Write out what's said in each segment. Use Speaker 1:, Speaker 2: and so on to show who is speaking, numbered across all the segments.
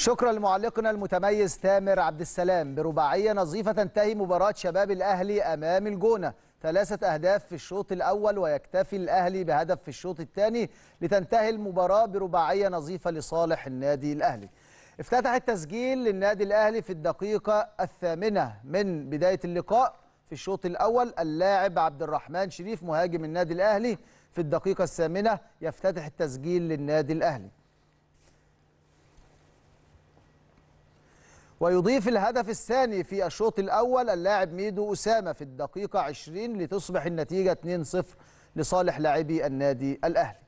Speaker 1: شكرا لمعلقنا المتميز تامر عبد السلام. برباعية نظيفة تنتهي مباراة شباب الأهلي أمام الجونة. ثلاثة أهداف في الشوط الأول ويكتفي الأهلي بهدف في الشوط الثاني لتنتهي المباراة برباعية نظيفة لصالح النادي الأهلي. افتتح التسجيل للنادي الأهلي في الدقيقة الثامنة من بداية اللقاء في الشوط الأول. اللاعب عبد الرحمن شريف مهاجم النادي الأهلي في الدقيقة الثامنة يفتتح التسجيل للنادي الأهلي. ويضيف الهدف الثاني في الشوط الأول اللاعب ميدو أسامة في الدقيقة 20 لتصبح النتيجة 2-0 لصالح لاعبي النادي الأهلي.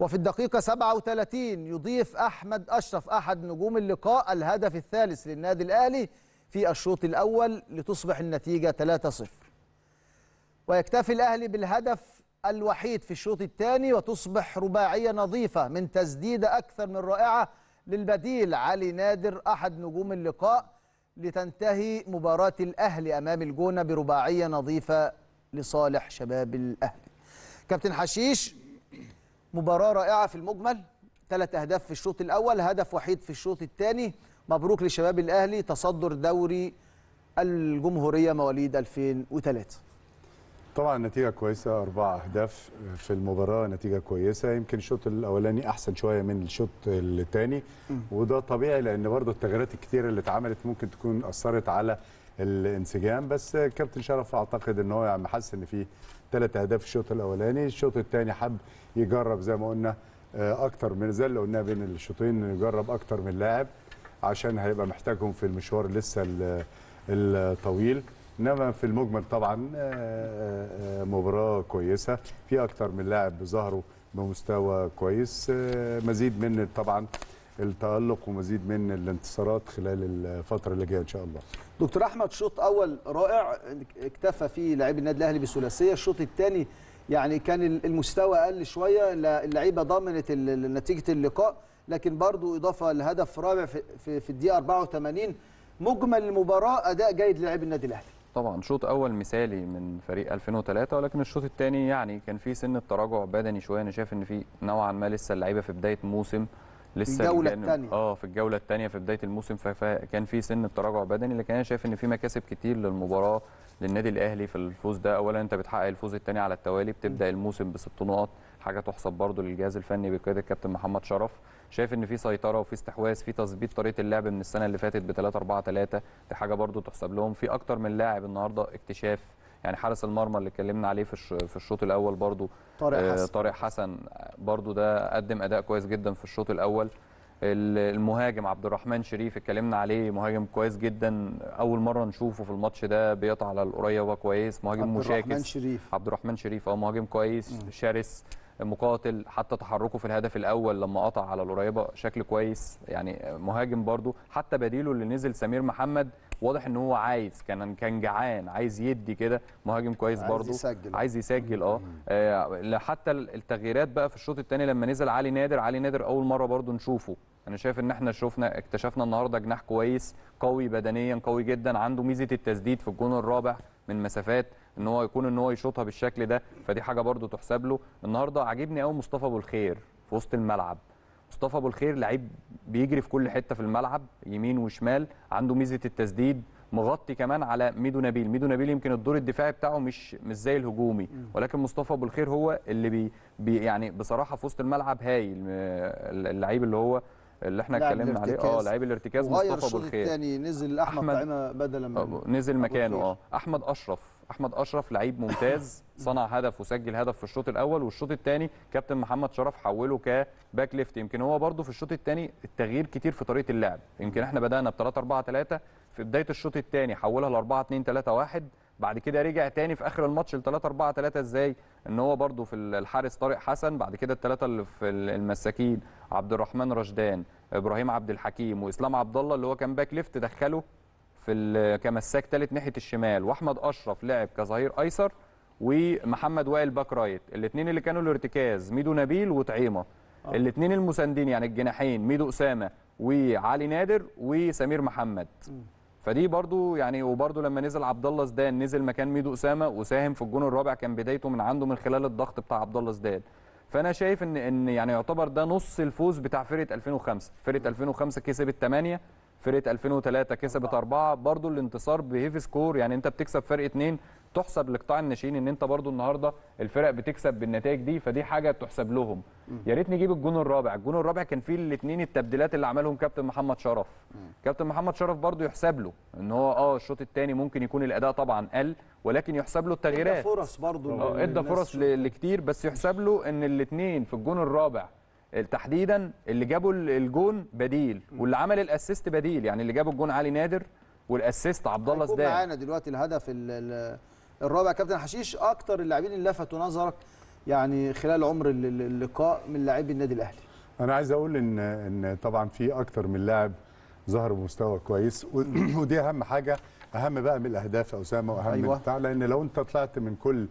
Speaker 1: وفي الدقيقة 37 يضيف أحمد أشرف أحد نجوم اللقاء الهدف الثالث للنادي الأهلي في الشوط الأول لتصبح النتيجة 3-0 ويكتفي الأهلي بالهدف الوحيد في الشوط الثاني وتصبح رباعية نظيفة من تسديدة أكثر من رائعة للبديل علي نادر أحد نجوم اللقاء لتنتهي مباراة الأهلي أمام الجونة برباعية نظيفة لصالح شباب الأهلي. كابتن حشيش مباراة رائعة في المجمل ثلاث أهداف في الشوط الأول هدف وحيد في الشوط الثاني. مبروك لشباب الأهلي تصدر دوري الجمهورية مواليد 2003
Speaker 2: طبعا نتيجة كويسة أربع أهداف في المباراة نتيجة كويسة. يمكن الشوط الأولاني أحسن شوية من الشوط الثاني وده طبيعي لأن برضه التغييرات الكتيرة اللي اتعملت ممكن تكون أثرت على الانسجام. بس كابتن شرف أعتقد إن هو يعني حس إن في ثلاث أهداف في الشوط الأولاني. الشوط الثاني حب يجرب زي ما قلنا أكتر من زي اللي قلناه بين الشوطين يجرب أكتر من لاعب عشان هيبقى محتاجهم في المشوار لسه الطويل. إنما في المجمل طبعا مباراة كويسة. في أكتر من لاعب ظهروا بمستوى كويس مزيد من طبعا التألق ومزيد من الانتصارات خلال الفترة اللي جاية إن شاء الله.
Speaker 1: دكتور أحمد شوط أول رائع اكتفى فيه لاعبي النادي الأهلي بثلاثية. الشوط الثاني يعني كان المستوى أقل شوية اللعيبة ضمنت نتيجة اللقاء لكن برضو إضافة لهدف رابع في, في, الدقيقة 84 مجمل المباراة أداء جيد للاعبي النادي الأهلي.
Speaker 3: طبعا شوط أول مثالي من فريق 2003 ولكن الشوط الثاني يعني كان في سن التراجع بدني شوية. أنا شايف إن في نوعا ما لسه اللعيبة في بداية موسم لسه
Speaker 1: في الجولة الثانية
Speaker 3: آه في الجولة الثانية في بداية الموسم فكان في سن التراجع بدني. لكن أنا شايف إن في مكاسب كتير للمباراة للنادي الأهلي في الفوز ده. اولا أنت بتحقق الفوز الثاني على التوالي بتبدأ الموسم بست نقط حاجة تحسب برضو للجهاز الفني بقيادة الكابتن محمد شرف. شايف إن في سيطرة وفي استحواذ في تظبيط طريقة اللعب من السنة اللي فاتت ب 3 4 3 دي حاجة برضو تحسب لهم. في أكتر من لاعب النهارده اكتشاف يعني حارس المرمى اللي اتكلمنا عليه في في الشوط الأول برضو
Speaker 1: طارق حسن.
Speaker 3: طارق حسن برضو ده قدم أداء كويس جدا في الشوط الأول. المهاجم عبد الرحمن شريف اتكلمنا عليه مهاجم كويس جدا. أول مرة نشوفه في الماتش ده بيقطع على القريبه كويس. مهاجم
Speaker 1: عبد
Speaker 3: مشاكس.
Speaker 1: الرحمن شريف.
Speaker 3: عبد الرحمن شريف آه مهاجم كويس. شرس. مقاتل حتى تحركه في الهدف الأول لما قطع على القريبة شكل كويس يعني مهاجم برده حتى بديله اللي نزل سمير محمد واضح إن هو عايز كان كان جعان عايز يدي كده. مهاجم كويس برده
Speaker 1: عايز يسجل.
Speaker 3: عايز يسجل آه, آه حتى التغييرات بقى في الشوط الثاني لما نزل علي نادر علي نادر أول مرة برده نشوفه. أنا شايف إن إحنا شفنا اكتشفنا النهارده جناح كويس قوي بدنيا قوي جدا عنده ميزة التسديد في الجون الرابع من مسافات. إن هو يكون إن هو يشوطها بالشكل ده فدي حاجة برده تحسب له. النهارده عاجبني قوي مصطفى أبو الخير في وسط الملعب. مصطفى أبو الخير لعيب بيجري في كل حتة في الملعب يمين وشمال عنده ميزة التسديد مغطي كمان على ميدو نبيل. ميدو نبيل يمكن الدور الدفاعي بتاعه مش مش زي الهجومي. ولكن مصطفى أبو الخير هو اللي بي, بي يعني بصراحة في وسط الملعب هايل. اللعيب اللي هو اللي إحنا اتكلمنا عليه. آه لعيب الارتكاز مصطفى أبو الخير.
Speaker 1: الثاني نزل أحمد, أحمد بدلا
Speaker 3: من نزل مكانه. آه أحمد أشرف. أحمد أشرف لعيب ممتاز صنع هدف وسجل هدف في الشوط الأول. والشوط الثاني كابتن محمد شرف حوله كباك ليفت يمكن هو برده في الشوط الثاني التغيير كتير في طريقة اللعب. يمكن إحنا بدأنا ب 3 4 3 في بداية الشوط الثاني حولها ل 4 2 3 1 بعد كده رجع تاني في آخر الماتش ل 3 4 3 إزاي؟ إن هو برده في الحارس طارق حسن بعد كده الثلاثه اللي في المساكين عبد الرحمن رشدان إبراهيم عبد الحكيم وإسلام عبد الله اللي هو كان back left دخله في كمساك ثالث ناحية الشمال وأحمد أشرف لعب كظهير أيسر ومحمد وائل back right الاثنين اللي كانوا الارتكاز ميدو نبيل وطعيمة آه. الاثنين المساندين يعني الجناحين ميدو أسامة وعلي نادر وسمير محمد م. فدي برضو يعني وبرضو لما نزل عبد الله زدان نزل مكان ميدو أسامة وساهم في الجون الرابع كان بدايته من عنده من خلال الضغط بتاع عبد الله زدان فأنا شايف إن إن يعني يعتبر ده نص الفوز بتاع فرقة 2005 فرقة 2005 كسبت 8 فرقة 2003 كسبت 4 برضو الانتصار ب heavy score يعني أنت بتكسب فرق 2 تحسب لقطاع الناشئين إن أنت برضو النهارده الفرق بتكسب بالنتائج دي فدي حاجة تحسب لهم. يا ريت نجيب الجون الرابع. الجون الرابع كان فيه الاثنين التبديلات اللي عملهم كابتن محمد شرف. كابتن محمد شرف برضو يحسب له إن هو آه الشوط الثاني ممكن يكون الأداء طبعا قل ولكن يحسب له التغييرات.
Speaker 1: إدى فرص برضه
Speaker 3: آه إدى فرص لكتير بس يحسب له إن الاثنين في الجون الرابع تحديدا اللي جابوا ال- الجون بديل واللي عمل الأسيست بديل يعني اللي جابوا الجون علي نادر والأسيست عبد الله
Speaker 1: هيكون
Speaker 3: زدان
Speaker 1: معانا دلوقتي الهدف ال- ال- الرابع. كابتن حشيش أكتر اللاعبين اللي لفتوا نظرك يعني خلال عمر ال- ال- اللقاء من لاعبي النادي الأهلي؟
Speaker 2: أنا عايز أقول ان إن طبعا في أكتر من لاعب ظهر بمستوى كويس ودي أهم حاجة أهم بقى من الأهداف يا أسامة وأهم
Speaker 1: أيوة.
Speaker 2: بتاع لأن لو أنت طلعت من كل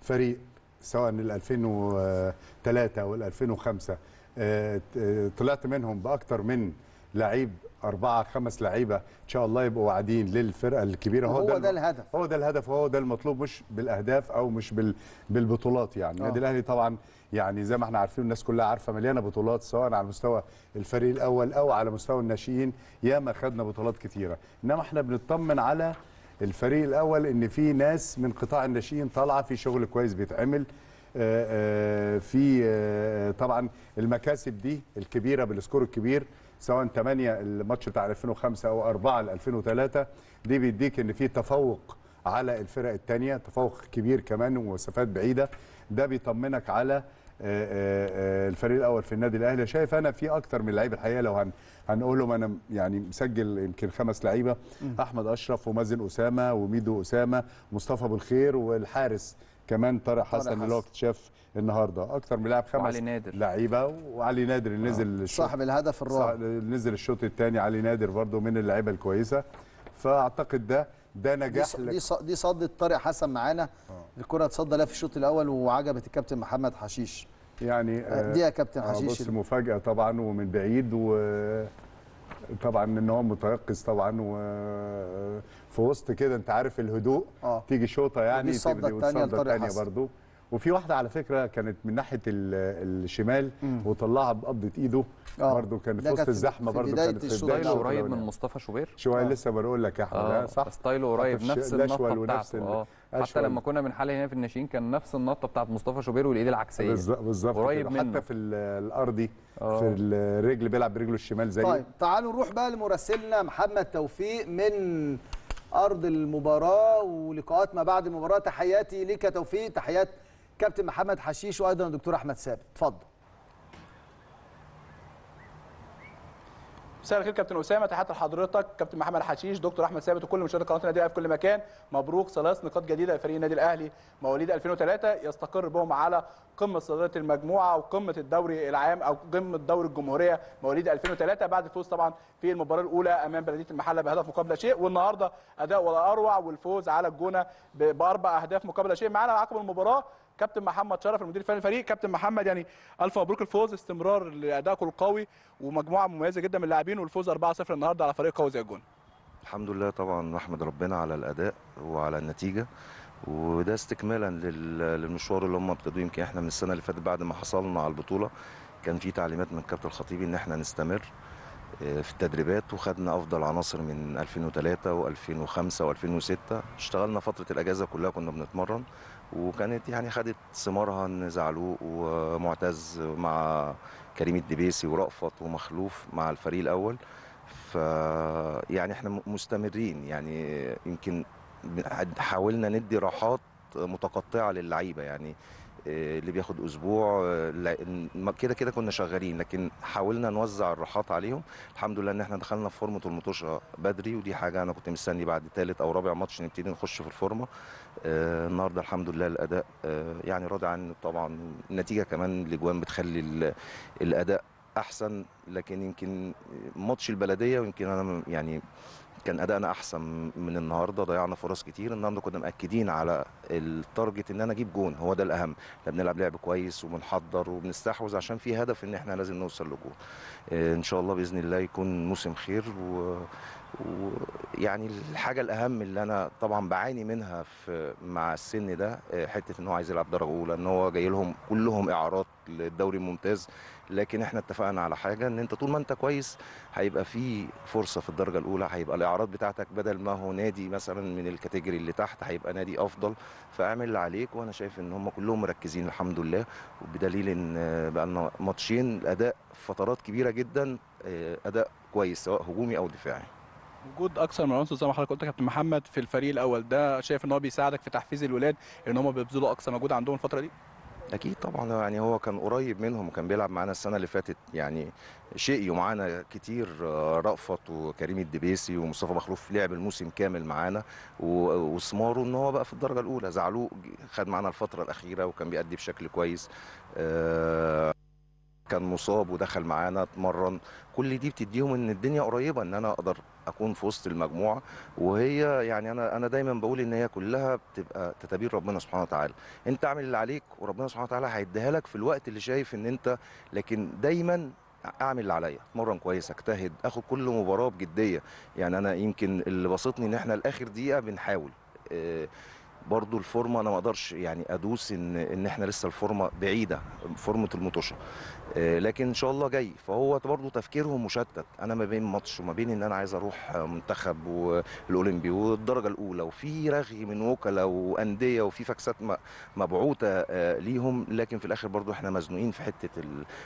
Speaker 2: فريق سواء ال 2003 أو ال 2005 آه، آه، طلعت منهم بأكتر من لعيب أربعة خمس لعيبة إن شاء الله يبقوا واعدين للفرقة الكبيرة.
Speaker 1: هو ده
Speaker 2: الم-
Speaker 1: الهدف.
Speaker 2: هو ده الهدف وهو ده المطلوب مش بالأهداف أو مش بال بالبطولات يعني. النادي الأهلي طبعا يعني زي ما إحنا عارفين الناس كلها عارفة مليانة بطولات سواء على مستوى الفريق الأول أو على مستوى الناشئين ياما خدنا بطولات كتيرة. إنما إحنا بنطمن على الفريق الأول إن في ناس من قطاع الناشئين طالعة في شغل كويس بيتعمل. آه، آه، في آه، طبعا المكاسب دي الكبيرة بالسكور الكبير سواء 8 الماتش بتاع 2005 أو 4 ل 2003 دي بيديك إن في تفوق على الفرق الثانية تفوق كبير كمان ومسافات بعيدة. ده بيطمنك على آه، آه، آه، الفريق الأول في النادي الأهلي. شايف أنا في أكتر من لعيب الحقيقة لو هن هنقولهم أنا يعني مسجل يمكن خمس لعيبة أحمد أشرف ومازن أسامة وميدو أسامة مصطفى أبو الخير والحارس كمان طارق حسن اللي هو. اكتشاف النهارده. أكتر من لاعب خمس. لعيبة وعلي نادر اللي نزل الشوط
Speaker 1: صاحب الهدف الرابع.
Speaker 2: نزل الشوط الثاني علي نادر برضو من اللعيبة الكويسة. فأعتقد ده ده نجاح
Speaker 1: دي ص- دي صدت طارق حسن معانا. الكرة اتصدى لها في الشوط الأول وعجبت الكابتن محمد حشيش.
Speaker 2: يعني
Speaker 1: دي يا كابتن
Speaker 2: آه،
Speaker 1: حشيش
Speaker 2: بص مفاجأة طبعا ومن بعيد و طبعا إن هو متيقظ طبعا وفي وسط كده أنت عارف الهدوء
Speaker 1: آه.
Speaker 2: تيجي شوطة يعني والصدة
Speaker 1: لطارق
Speaker 2: التانية
Speaker 1: حسن.
Speaker 2: برضو وفي واحدة على فكرة كانت من ناحية ال- الشمال وطلعها بقبضة إيده
Speaker 1: آه.
Speaker 2: برضو كانت وسط الزحمة
Speaker 1: بداية
Speaker 2: كانت في
Speaker 1: بداية.
Speaker 3: قريب من. مصطفى شوبير
Speaker 2: شوية
Speaker 1: آه.
Speaker 2: لسه بقول لك يا
Speaker 3: أحمد
Speaker 2: آه، صح
Speaker 3: ستايله قريب نفس
Speaker 2: ونفس
Speaker 3: بتاعته
Speaker 2: ال-
Speaker 3: حتى. لما كنا بنحلل هنا في الناشئين كان نفس النطة بتاعت مصطفى شوبير والإيد العكسية
Speaker 2: بالظبط بالظبط
Speaker 3: قريب. منه.
Speaker 2: حتى في ال- الأرضي
Speaker 3: آه.
Speaker 2: في الرجل بيلعب برجله الشمال زيه
Speaker 1: طيب تعالوا نروح بقى لمراسلنا محمد توفيق من أرض المباراة ولقاءات ما بعد المباراة تحياتي ليك يا توفيق تحيات كابتن محمد حشيش وأيضا الدكتور أحمد ثابت اتفضل
Speaker 4: مساء الخير كابتن أسامة. تحياتي لحضرتك كابتن محمد حشيش دكتور أحمد ثابت وكل مشاهدي قناه النادي الأهلي في كل مكان. مبروك ثلاث نقاط جديدة لفريق النادي الأهلي. مواليد 2003 يستقر بهم على قمة صدارة المجموعة وقمة الدوري العام أو قمة دوري الجمهورية. مواليد 2003 بعد الفوز طبعا في المباراة الأولى أمام بلدية المحلة بهدف مقابل شيء. والنهاردة أداء ولا أروع والفوز على الجونة بأربع أهداف مقابل شيء. معانا عقب المباراة كابتن محمد شرف المدير الفني للفريق. كابتن محمد يعني ألف مبروك الفوز استمرار لأدائكم القوي ومجموعة مميزة جدا من اللاعبين والفوز 4-0 النهارده على فريق قوي زي الجون.
Speaker 5: الحمد لله طبعا نحمد ربنا على الأداء وعلى النتيجة. وده استكمالا لل- للمشوار اللي هم ابتدوا يمكن إحنا من السنة اللي فاتت بعد ما حصلنا على البطولة كان في تعليمات من كابتن الخطيبي إن إحنا نستمر آه، في التدريبات وخدنا أفضل عناصر من 2003 و2005 و2006 اشتغلنا فترة الأجازة كلها كنا بنتمرن وكانت يعني خدت ثمارها إن زعلوق ومعتز مع كريم الدبيسي ورأفت ومخلوف مع الفريق الأول. ف يعني إحنا مستمرين. يعني يمكن حاولنا ندي راحات متقطعة للعيبة. يعني اللي بياخد أسبوع كده كده كنا شغالين لكن حاولنا نوزع الراحات عليهم. الحمد لله إن إحنا دخلنا في فورمة المطوشه بدري ودي حاجة أنا كنت مستني بعد ثالث أو رابع ماتش نبتدي نخش في الفورمة. آه، النهارده الحمد لله الأداء آه، يعني راضي عنه طبعا. النتيجه كمان الاجوان بتخلي ال- الأداء أحسن لكن يمكن ماتش البلدية ويمكن أنا يعني كان أدائنا أحسن من النهارده ضيعنا فرص كتير. النهارده كنا مأكدين على ال target إن أنا أجيب جون هو ده الأهم. إحنا بنلعب لعب كويس وبنحضر وبنستحوذ عشان في هدف إن إحنا لازم نوصل لجون آه، إن شاء الله بإذن الله يكون موسم خير و ويعني الحاجة الأهم اللي أنا طبعا بعاني منها في مع السن ده آه، حتة إن هو عايز يلعب درجة أولى إن هو جاي لهم كلهم إعارات للدوري الممتاز. لكن إحنا اتفقنا على حاجة ان انت طول ما انت كويس هيبقى في فرصة في الدرجة الأولى هيبقى الاعارات بتاعتك بدل ما هو نادي مثلا من الكاتيجوري اللي تحت هيبقى نادي أفضل. فأعمل اللي عليك وأنا شايف إن هم كلهم مركزين الحمد لله. وبدليل إن بقى لنا ماتشين الاداء فترات كبيرة جدا آه، أداء كويس سواء هجومي أو دفاعي.
Speaker 4: وجود أكثر من عنصر زي ما حضرتك قلت يا كابتن محمد في الفريق الأول ده شايف إن هو بيساعدك في تحفيز الولاد إن هم بيبذلوا أقصى مجهود عندهم الفترة دي؟
Speaker 5: أكيد طبعا يعني هو كان قريب منهم وكان بيلعب معانا السنة اللي فاتت يعني شقيوا معانا كتير آه، رأفت وكريم الدبيسي ومصطفى مخلوف لعب الموسم كامل معانا وسماره إن هو بقى في الدرجة الأولى. زعلوه خد معانا الفترة الأخيرة وكان بيأدي بشكل كويس آه، كان مصاب ودخل معانا اتمرن. كل دي بتديهم إن الدنيا قريبة إن أنا أقدر أكون في وسط المجموعة. وهي يعني أنا أنا دايما بقول إن هي كلها بتبقى تدابير ربنا سبحانه وتعالى. أنت اعمل اللي عليك وربنا سبحانه وتعالى هيديها لك في الوقت اللي شايف إن أنت لكن دايما أعمل اللي عليا. أتمرن كويس أجتهد آخد كل مباراة بجدية. يعني أنا يمكن اللي بسطني إن إحنا لآخر دقيقة بنحاول. آه، برضو الفورمة أنا ما أقدرش يعني أدوس إن إن إحنا لسه الفورمة بعيدة فورمة المطوشه آه، لكن إن شاء الله جاي. فهو برضو تفكيرهم مشتت. أنا ما بين ماتش وما بين إن أنا عايز أروح منتخب والأولمبي والدرجة الأولى. وفي رغي من وكلاء وأندية وفي فاكسات مبعوثة آه، ليهم. لكن في الآخر برضو إحنا مزنوقين في حتة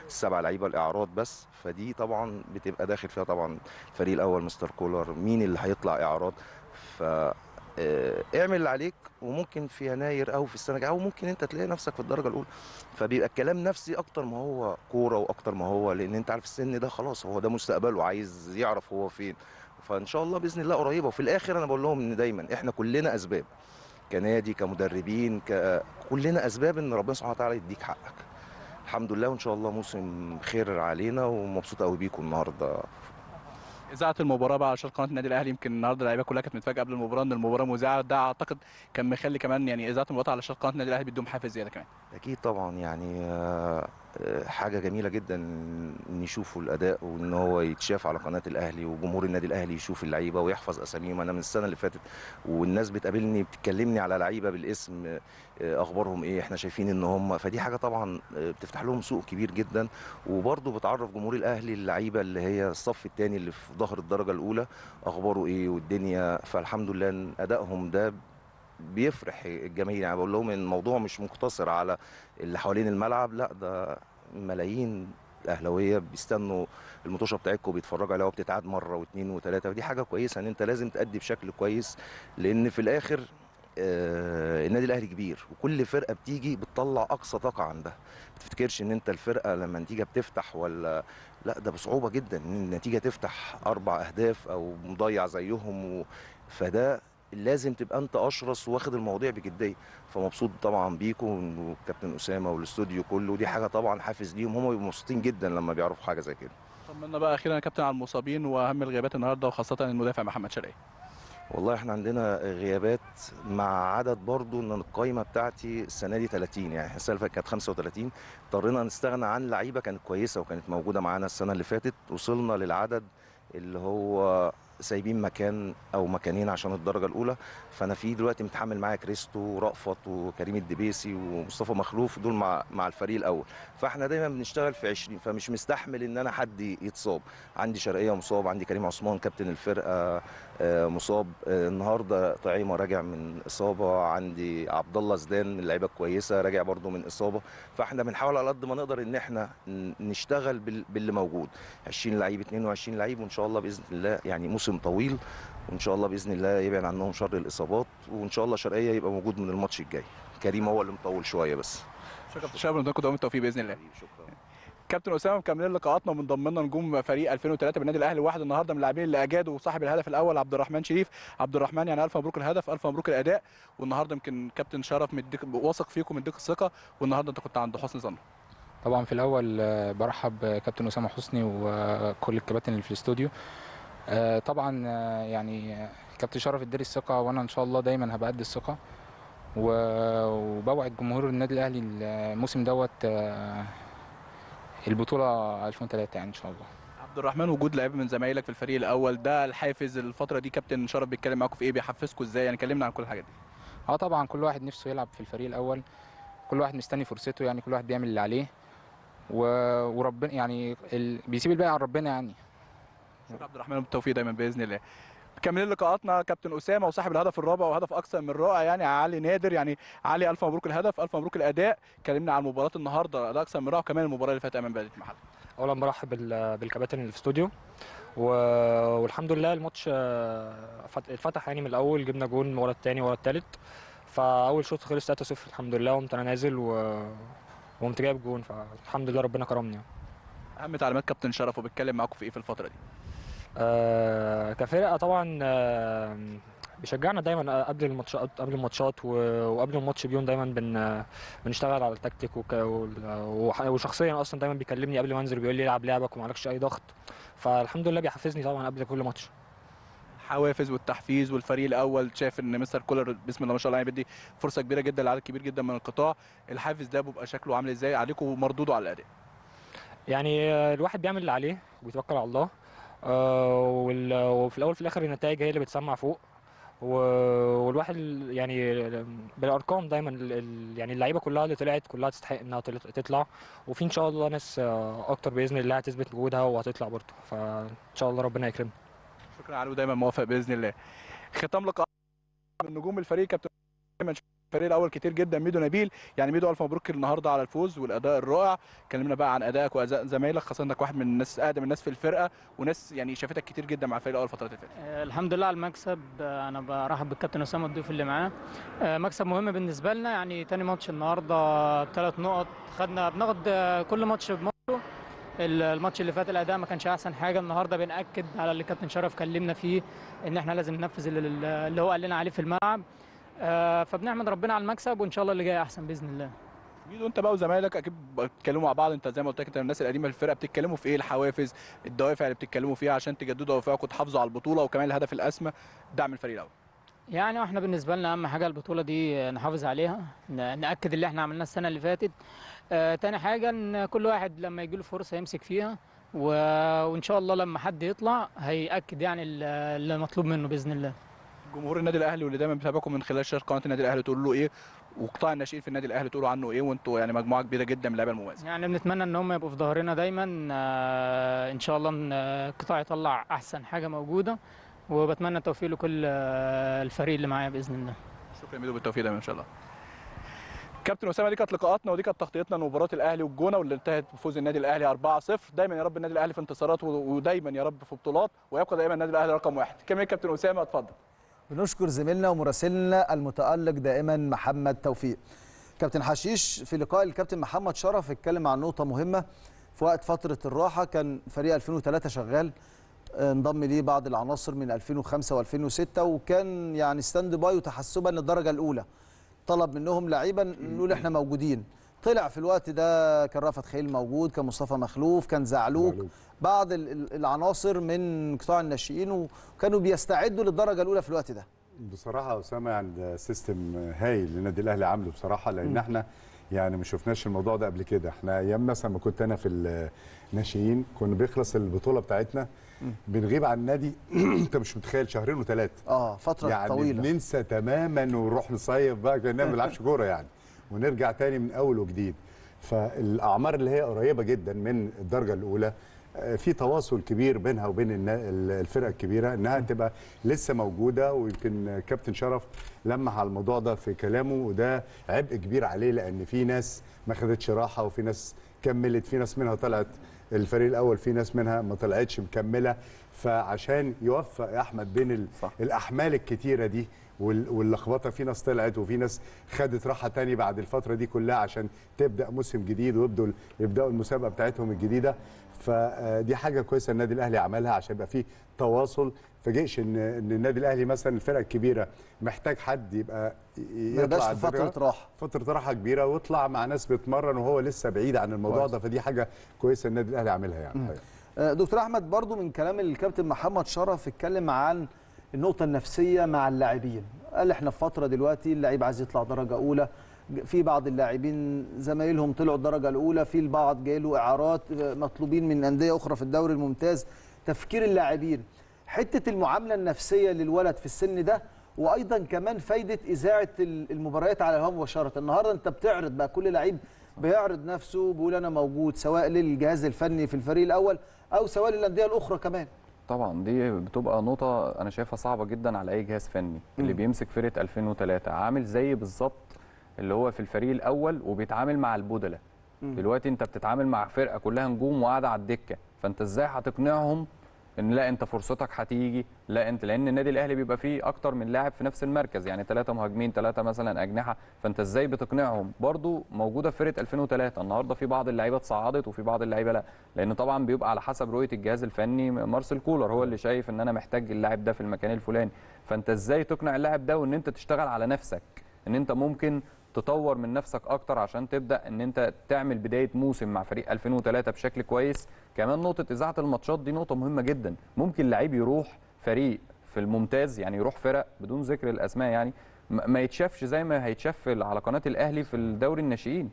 Speaker 5: السبع لعيبة الاعراض بس. فدي طبعا بتبقى داخل فيها طبعا الفريق الأول مستر كولر. مين اللي هيطلع اعراض ف اعمل اللي عليك وممكن في يناير أو في السنة الجاية أو ممكن أنت تلاقي نفسك في الدرجة الأولى. فبيبقى الكلام نفسي أكتر ما هو كورة وأكتر ما هو لأن أنت عارف السن ده خلاص هو ده مستقبله عايز يعرف هو فين. فإن شاء الله بإذن الله قريبة. وفي الآخر أنا بقول لهم إن دايما إحنا كلنا أسباب كنادي كمدربين ك... كلنا أسباب إن ربنا سبحانه وتعالى يديك حقك. الحمد لله وإن شاء الله موسم خير علينا ومبسوط قوي بيكم النهارده.
Speaker 4: إذاعة المباراة بقى عشان قناة النادي الأهلي يمكن النهارده اللعيبة كلها كانت متفاجئة قبل المباراة إن المباراة مذاعه ده أعتقد كان مخلي كمان يعني إذاعة المباراة على شاشه قناة النادي الأهلي بيديهم حافز زيادة كمان.
Speaker 5: أكيد طبعا يعني آه، حاجة جميلة جدا ان يشوفوا الأداء وإن هو يتشاف على قناة الأهلي وجمهور النادي الأهلي يشوف اللعيبة ويحفظ أساميهم. أنا من السنة اللي فاتت والناس بتقابلني بتكلمني على لعيبة بالاسم آه، أخبارهم إيه إحنا شايفين إن هم فدي حاجة طبعا آه، بتفتح لهم سوق كبير جدا. وبرضه بتعرف جمهور الأهلي اللعيبة اللي هي الصف الثاني اللي في ظهر الدرجة الأولى أخباره إيه والدنيا. فالحمد لله إن أدائهم ده بيفرح الجماهير. يعني بقول لهم إن الموضوع مش مقتصر على اللي حوالين الملعب لا ده ملايين الأهلاوية بيستنوا المطوشه بتاعتكم بيتفرجوا عليها وبتتعاد مرة واثنين وثلاثه ودي حاجة كويسة إن أنت لازم تأدي بشكل كويس لأن في الآخر آه، النادي الأهلي كبير وكل فرقة بتيجي بتطلع أقصى طاقة عندها. ما تفتكرش إن أنت الفرقة لما النتيجة بتفتح ولا لا ده بصعوبة جدا إن النتيجة تفتح أربع أهداف أو مضيع زيهم و... فده لازم تبقى انت اشرس واخد المواضيع بجدية. فمبسوط طبعا بيكم والكابتن أسامة والاستوديو كله. ودي حاجة طبعا حافز ليهم. هم بيبقوا مبسوطين جدا لما بيعرفوا حاجة زي كده.
Speaker 4: طمنا بقى أخيرا يا كابتن على المصابين وأهم الغيابات النهارده وخاصة المدافع محمد شرقي.
Speaker 5: والله إحنا عندنا غيابات مع عدد برضو إن القايمة بتاعتي السنة دي 30 يعني السنة اللي فاتت كانت 35 اضطرينا نستغنى عن لعيبة كانت كويسة وكانت موجودة معانا السنة اللي فاتت. وصلنا للعدد اللي هو سايبين مكان أو مكانين عشان الدرجة الأولى. فأنا في دلوقتي متحمل معايا كريستو ورأفت وكريم الدبيسي ومصطفى مخلوف دول مع مع الفريق الأول. فإحنا دايما بنشتغل في 20 فمش مستحمل إن أنا حد يتصاب. عندي شرقية مصاب عندي كريم عثمان كابتن الفرقة آه، مصاب. آه، النهارده طعيمة راجع من إصابة. عندي عبد الله زدان اللعيبة الكويسة راجع برضو من إصابة. فإحنا بنحاول على قد ما نقدر إن إحنا نشتغل بال- باللي موجود. 20 لعيب 22 لعيب وإن شاء الله بإذن الله يعني موسم طويل وإن شاء الله بإذن الله يبعد عنهم شر الإصابات وإن شاء الله شرقية يبقى موجود من الماتش الجاي. كريم هو اللي مطول شوية بس.
Speaker 4: شكرا كابتن شباب ونتمنى دوام التوفيق بإذن الله.
Speaker 5: شكرا.
Speaker 4: كابتن أسامة مكملين لقاءاتنا ومن ضمننا نجوم فريق 2003 بالنادي الأهلي واحد النهارده من اللاعبين اللي اجادوا وصاحب الهدف الأول عبد الرحمن شريف. عبد الرحمن يعني ألف مبروك الهدف ألف مبروك الأداء. والنهاردة يمكن كابتن شرف مديك واثق فيكم مديك الثقة. والنهاردة أنت كنت عند حسن ظن.
Speaker 6: طبعا في الأول آه، برحب بكابتن أسامة حسني وكل الكباتن اللي في الاستوديو. آه، طبعا آه، يعني آه، كابتن شرف اداني الثقة وأنا إن شاء الله دايما هبقى قد الثقة. وبوعد جمهور النادي الأهلي الموسم دوت آه، البطولة 2003 يعني إن شاء الله.
Speaker 4: عبد الرحمن وجود لعيبه من زمايلك في الفريق الأول ده الحافز الفترة دي كابتن شرف بيتكلم معاكم في إيه؟ بيحفزكم إزاي؟ يعني كلمنا عن كل الحاجات دي.
Speaker 6: آه طبعا كل واحد نفسه يلعب في الفريق الأول. كل واحد مستني فرصته يعني كل واحد بيعمل اللي عليه. وربنا يعني ال... بيسيب الباقي على ربنا يعني.
Speaker 4: شكرا عبد الرحمن بالتوفيق دايما بإذن الله. مكملين لقاءاتنا كابتن أسامة وصاحب الهدف الرابع وهدف أكثر من رائع يعني علي نادر يعني علي ألف مبروك الهدف ألف مبروك الأداء. كلمنا عن مباراة النهارده اداء أكثر من رائع وكمان المباراة اللي فاتت أمام بلديه المحل
Speaker 7: اولا برحب بال- بالكباتن اللي في الاستوديو. والحمد لله الماتش آه، فت- اتفتح يعني من الأول جبنا جون ورا الثاني ورا الثالث فأول شوط خلص 3-0 الحمد لله قمت أنا نازل و... وقمت جايب جون فالحمد لله ربنا كرمني
Speaker 4: أهم تعليمات كابتن شرف وبيتكلم معاكم في إيه في الفترة دي؟
Speaker 7: آه، كفرقة طبعا آه، بيشجعنا دايما قبل الماتشات قبل الماتشات وقبل الماتش بيوم دايما بن بنشتغل على التكتيك وشخصيا أصلا دايما بيكلمني قبل ما أنزل بيقول لي العب لعبك ومالكش أي ضغط. فالحمد لله بيحفزني طبعا قبل كل ماتش.
Speaker 4: الحوافز والتحفيز والفريق الأول شايف إن مستر كولر بسم الله ما شاء الله يعني بيدي فرصة كبيرة جدا لعدد كبير جدا من القطاع. الحافز ده بيبقى شكله عامل إزاي؟ عليكم ومردوده على الأداء.
Speaker 7: يعني آه، الواحد بيعمل اللي عليه وبيتوكل على الله. آه، وفي الأول في الآخر النتائج هي اللي بتسمع فوق. والواحد يعني بالأرقام دايما يعني اللعيبة كلها اللي طلعت كلها تستحق إنها تطلع. وفي إن شاء الله ناس آه، أكتر بإذن الله هتثبت وجودها وهتطلع برضه. فإن شاء الله ربنا يكرمنا.
Speaker 4: شكرا علي ودايما موافق بإذن الله. ختام لقاء. من نجوم الفريق كابتن دايما الفريق الأول كتير جدا ميدو نبيل. يعني ميدو ألف مبروك النهارده على الفوز والأداء الرائع. كلمنا بقى عن أدائك وأداء زمايلك خاصة إنك واحد من الناس أقدم الناس في الفرقة وناس يعني شافتك كتير جدا مع الفريق الأول الفترة اللي فاتت.
Speaker 8: آه، الحمد لله على المكسب. آه، أنا برحب بالكابتن أسامة الضيف اللي معاه آه، مكسب مهم بالنسبة لنا. يعني تاني ماتش النهارده بثلاث نقط. خدنا بناخد كل ماتش بماتشه ال- الماتش اللي فات الأداء ما كانش أحسن حاجة. النهارده بنأكد على اللي كابتن شرف كلمنا فيه إن إحنا لازم ننفذ اللي هو قال لنا عليه في الملعب. فبنحمد ربنا على المكسب وإن شاء الله اللي جاي أحسن بإذن الله.
Speaker 4: ميدو أنت بقى وزمايلك أكيد بتتكلموا مع بعض. أنت زي ما قلت لك أنت من الناس القديمة في الفرقة. بتتكلموا في إيه؟ الحوافز الدوافع اللي بتتكلموا فيها عشان تجددوا دوافعكم وتحافظوا على البطولة وكمان الهدف الأسمى دعم الفريق الأول.
Speaker 8: يعني إحنا بالنسبة لنا أهم حاجة البطولة دي نحافظ عليها نأكد اللي إحنا عملناه السنة اللي فاتت. آه تاني حاجة إن كل واحد لما يجي له فرصة يمسك فيها و... وإن شاء الله لما حد يطلع هيأكد يعني ال- اللي مطلوب منه بإذن الله.
Speaker 4: جمهور النادي الأهلي واللي دايما بيتابعكم من خلال شاشة قناة النادي الأهلي تقول له إيه وقطاع الناشئين في النادي الأهلي تقولوا عنه إيه وأنتوا يعني مجموعة كبيرة جدا من اللعيبه المميزه
Speaker 8: يعني بنتمنى إن هم يبقوا في ظهرنا دايما. آه إن شاء الله إن آه، القطاع يطلع أحسن حاجة موجودة وبتمنى التوفيق لكل آه، الفريق اللي معايا بإذن الله.
Speaker 4: شكرا ميدو بالتوفيق دايما إن شاء الله. كابتن أسامة دي كانت لقاءاتنا ودي كانت تغطيتنا لمباراة الأهلي والجونة واللي انتهت بفوز النادي الأهلي 4-0 دايما يا رب النادي الأهلي في انتصارات ودايما يا رب في بطولات ويبقى دايما النادي الأهلي رقم واحد. كمل كابتن أسامة اتفضل.
Speaker 1: بنشكر زميلنا ومراسلنا المتألق دائما محمد توفيق. كابتن حشيش في لقاء الكابتن محمد شرف اتكلم عن نقطة مهمة. في وقت فترة الراحة كان فريق 2003 شغال آه، انضم ليه بعض العناصر من 2005 و2006 وكان يعني stand by وتحسبا للدرجة الأولى. طلب منهم لعيبا نقول إحنا موجودين. طلع في الوقت ده كان رأفت خليل موجود كان مصطفى مخلوف كان زعلوك. بعض ال- ال- العناصر من قطاع الناشئين وكانوا بيستعدوا للدرجة الأولى في الوقت ده.
Speaker 2: بصراحة يا أسامة يعني ده سيستم هايل للنادي الأهلي عامله بصراحة لأن إحنا يعني ما شفناش الموضوع ده قبل كده. إحنا أيام مثلا ما كنت أنا في الناشئين كنا بيخلص البطولة بتاعتنا بنغيب عن النادي. أنت مش متخيل شهرين وثلاثه
Speaker 1: آه فترة
Speaker 2: يعني
Speaker 1: طويلة.
Speaker 2: بننسى تماما ونروح نصيف بقى كأننا ما بنلعبش كورة يعني. ونرجع تاني من أول وجديد. فالأعمار اللي هي قريبة جدا من الدرجة الأولى آه، في تواصل كبير بينها وبين الفرقة الكبيرة إنها تبقى لسه موجودة. ويمكن كابتن شرف لمح على الموضوع ده في كلامه وده عبء كبير عليه لأن في ناس ما خدتش راحة وفي ناس كملت في ناس منها طلعت الفريق الأول في ناس منها ما طلعتش مكملة فعشان يوفق يا أحمد بين ال-
Speaker 3: صح.
Speaker 2: الأحمال الكتيرة دي وال- واللخبطة في ناس طلعت وفي ناس خدت راحة تاني بعد الفترة دي كلها عشان تبدأ موسم جديد ويبدوا يبدأوا المسابقة بتاعتهم الجديدة فدي حاجة كويسة النادي الأهلي عملها عشان يبقى فيه تواصل فجئش ان إن النادي الأهلي مثلا الفرق الكبيرة محتاج حد يبقى ي-
Speaker 1: ما يبقاش
Speaker 2: على
Speaker 1: في فتره. راحة
Speaker 2: فترة راحة كبيرة ويطلع مع ناس بتمرن وهو لسه بعيد عن الموضوع
Speaker 1: كويس.
Speaker 2: ده فدي حاجة كويسة النادي الأهلي عاملها يعني الحقيقة.
Speaker 1: آه، دكتور أحمد برضو من كلام الكابتن محمد شرف اتكلم عن النقطة النفسية مع اللاعبين قال إحنا في فترة دلوقتي اللعيب عايز يطلع درجة أولى في بعض اللاعبين زمايلهم طلعوا الدرجة الأولى في البعض جاي له إعارات آه، مطلوبين من أندية أخرى في الدوري الممتاز. تفكير اللاعبين حتة المعاملة النفسية للولد في السن ده وأيضا كمان فايدة إذاعة ال- المباريات على الهواء مباشرة. النهارده أنت بتعرض بقى كل لعيب بيعرض نفسه بيقول أنا موجود سواء للجهاز الفني في الفريق الأول أو سواء للأندية الأخرى كمان.
Speaker 3: طبعا دي بتبقى نقطة أنا شايفها صعبة جدا على أي جهاز فني اللي بيمسك فرقة 2003 عامل زي بالظبط اللي هو في الفريق الأول وبيتعامل مع البودلة. دلوقتي أنت بتتعامل مع فرقة كلها نجوم وقاعدة على الدكة. فأنت إزاي هتقنعهم ان لا انت فرصتك هتيجي؟ لا انت لأن النادي الأهلي بيبقى فيه أكتر من لاعب في نفس المركز. يعني ثلاثة مهاجمين ثلاثة مثلا أجنحة. فانت إزاي بتقنعهم؟ برضو موجودة في فرقة 2003 النهارده في بعض اللعيبة اتصعدت وفي بعض اللعيبة لا. لأن طبعا بيبقى على حسب رؤية الجهاز الفني مارسيل كولر. هو اللي شايف إن أنا محتاج اللاعب ده في المكان الفلاني. فانت إزاي تقنع اللاعب ده وإن أنت تشتغل على نفسك؟ إن أنت ممكن تطور من نفسك أكتر عشان تبدأ إن أنت تعمل بداية موسم مع فريق 2003 بشكل كويس. كمان نقطة إذاعة الماتشات دي نقطة مهمة جدا. ممكن لعيب يروح فريق في الممتاز يعني يروح فرق بدون ذكر الأسماء يعني ما يتشافش زي ما هيتشاف على قناة الأهلي في الدوري الناشئين.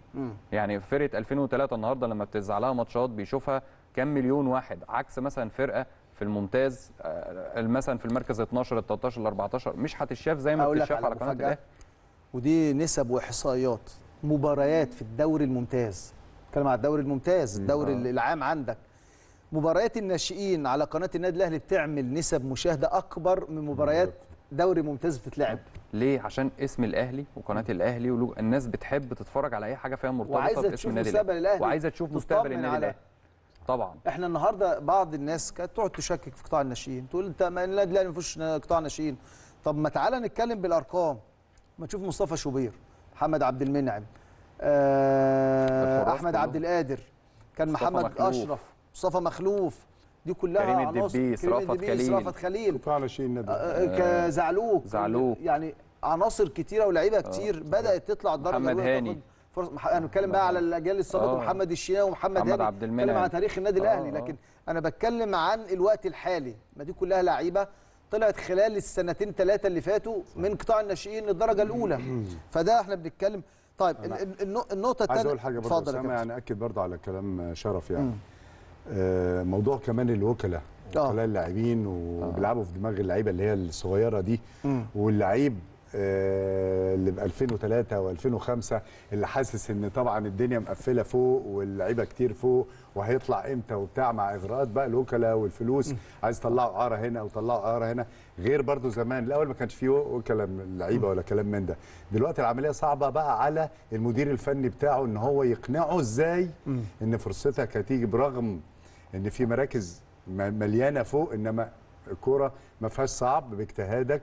Speaker 3: يعني فرقة 2003 النهارده لما بتذاع لها ماتشات بيشوفها كام مليون واحد. عكس مثلا فرقة في الممتاز آه، مثلا في المركز 12 ال 13 ال 14 مش هتتشاف زي ما بتتشاف
Speaker 1: على
Speaker 3: على
Speaker 1: قناة.
Speaker 3: الأهلي.
Speaker 1: ودي نسب واحصائيات مباريات في الدوري الممتاز. اتكلم على الدوري الممتاز الدوري
Speaker 3: آه.
Speaker 1: العام عندك. مباريات الناشئين على قناة النادي الأهلي بتعمل نسب مشاهدة أكبر من مباريات دوري ممتاز بتتلعب.
Speaker 3: ليه؟ عشان اسم الأهلي وقناة الأهلي ولو الناس بتحب تتفرج على أي حاجة فيها
Speaker 1: مرتبطة
Speaker 3: باسم النادي
Speaker 1: الأهلي.
Speaker 3: وعايزة تشوف مستقبل النادي الأهلي. طبعا.
Speaker 1: إحنا النهارده بعض الناس كانت تقعد تشكك في قطاع الناشئين تقول انت ما النادي الأهلي ما فيهوش قطاع ناشئين طب ما تعالى نتكلم بالأرقام. ما تشوف مصطفى شوبير محمد عبد المنعم آه
Speaker 3: أحمد.
Speaker 1: عبد القادر كان
Speaker 3: مصطفى
Speaker 1: محمد
Speaker 3: مخلوف.
Speaker 1: أشرف مصطفى مخلوف دي كلها
Speaker 3: كريم
Speaker 1: عناصر
Speaker 3: الدبيس،
Speaker 1: الدبيس،
Speaker 3: خليل.
Speaker 1: رأفت خليل
Speaker 2: قطاع ناشئين النادي الأهلي.
Speaker 1: آه، كزعلوك
Speaker 3: زعلوك.
Speaker 1: يعني عناصر كتيرة ولاعيبه كتير بدأت تطلع الدرجة
Speaker 3: محمد هاني.
Speaker 1: فرص مح... أنا بتكلم بقى على الأجيال السابقة
Speaker 3: آه.
Speaker 1: محمد الشناوي ومحمد
Speaker 3: محمد
Speaker 1: هاني
Speaker 3: عبد المنعم.
Speaker 1: بتكلم على تاريخ النادي
Speaker 3: آه،
Speaker 1: الاهلي
Speaker 3: آه.
Speaker 1: لكن أنا بتكلم عن الوقت الحالي ما دي كلها لعيبة طلعت خلال السنتين ثلاثة اللي فاتوا من قطاع الناشئين للدرجة الأولى. فده إحنا بنتكلم. طيب النقطة الثانية
Speaker 2: عايز أقول حاجة برضه. يعني اكد برضه على كلام شرف يعني. آه موضوع كمان الوكلاء
Speaker 1: آه.
Speaker 2: وكلاء اللاعبين وبيلعبوا في دماغ اللعيبة اللي هي الصغيرة دي. واللعيب آه اللي ب 2003 و2005 اللي حاسس إن طبعا الدنيا مقفلة فوق واللعيبة كتير فوق وهيطلع إمتى وبتاع مع إغراءات بقى الوكلاء والفلوس عايز يطلعوا اعاره هنا وطلعوا اعاره هنا غير برضو زمان الأول ما كانش فيه وكلاء اللعيبة ولا كلام من ده. دلوقتي العملية صعبة بقى على المدير الفني بتاعه إن هو يقنعه إزاي إن فرصتك هتيجي برغم إن في مراكز مليانة فوق إنما الكورة ما فيهاش صعب باجتهادك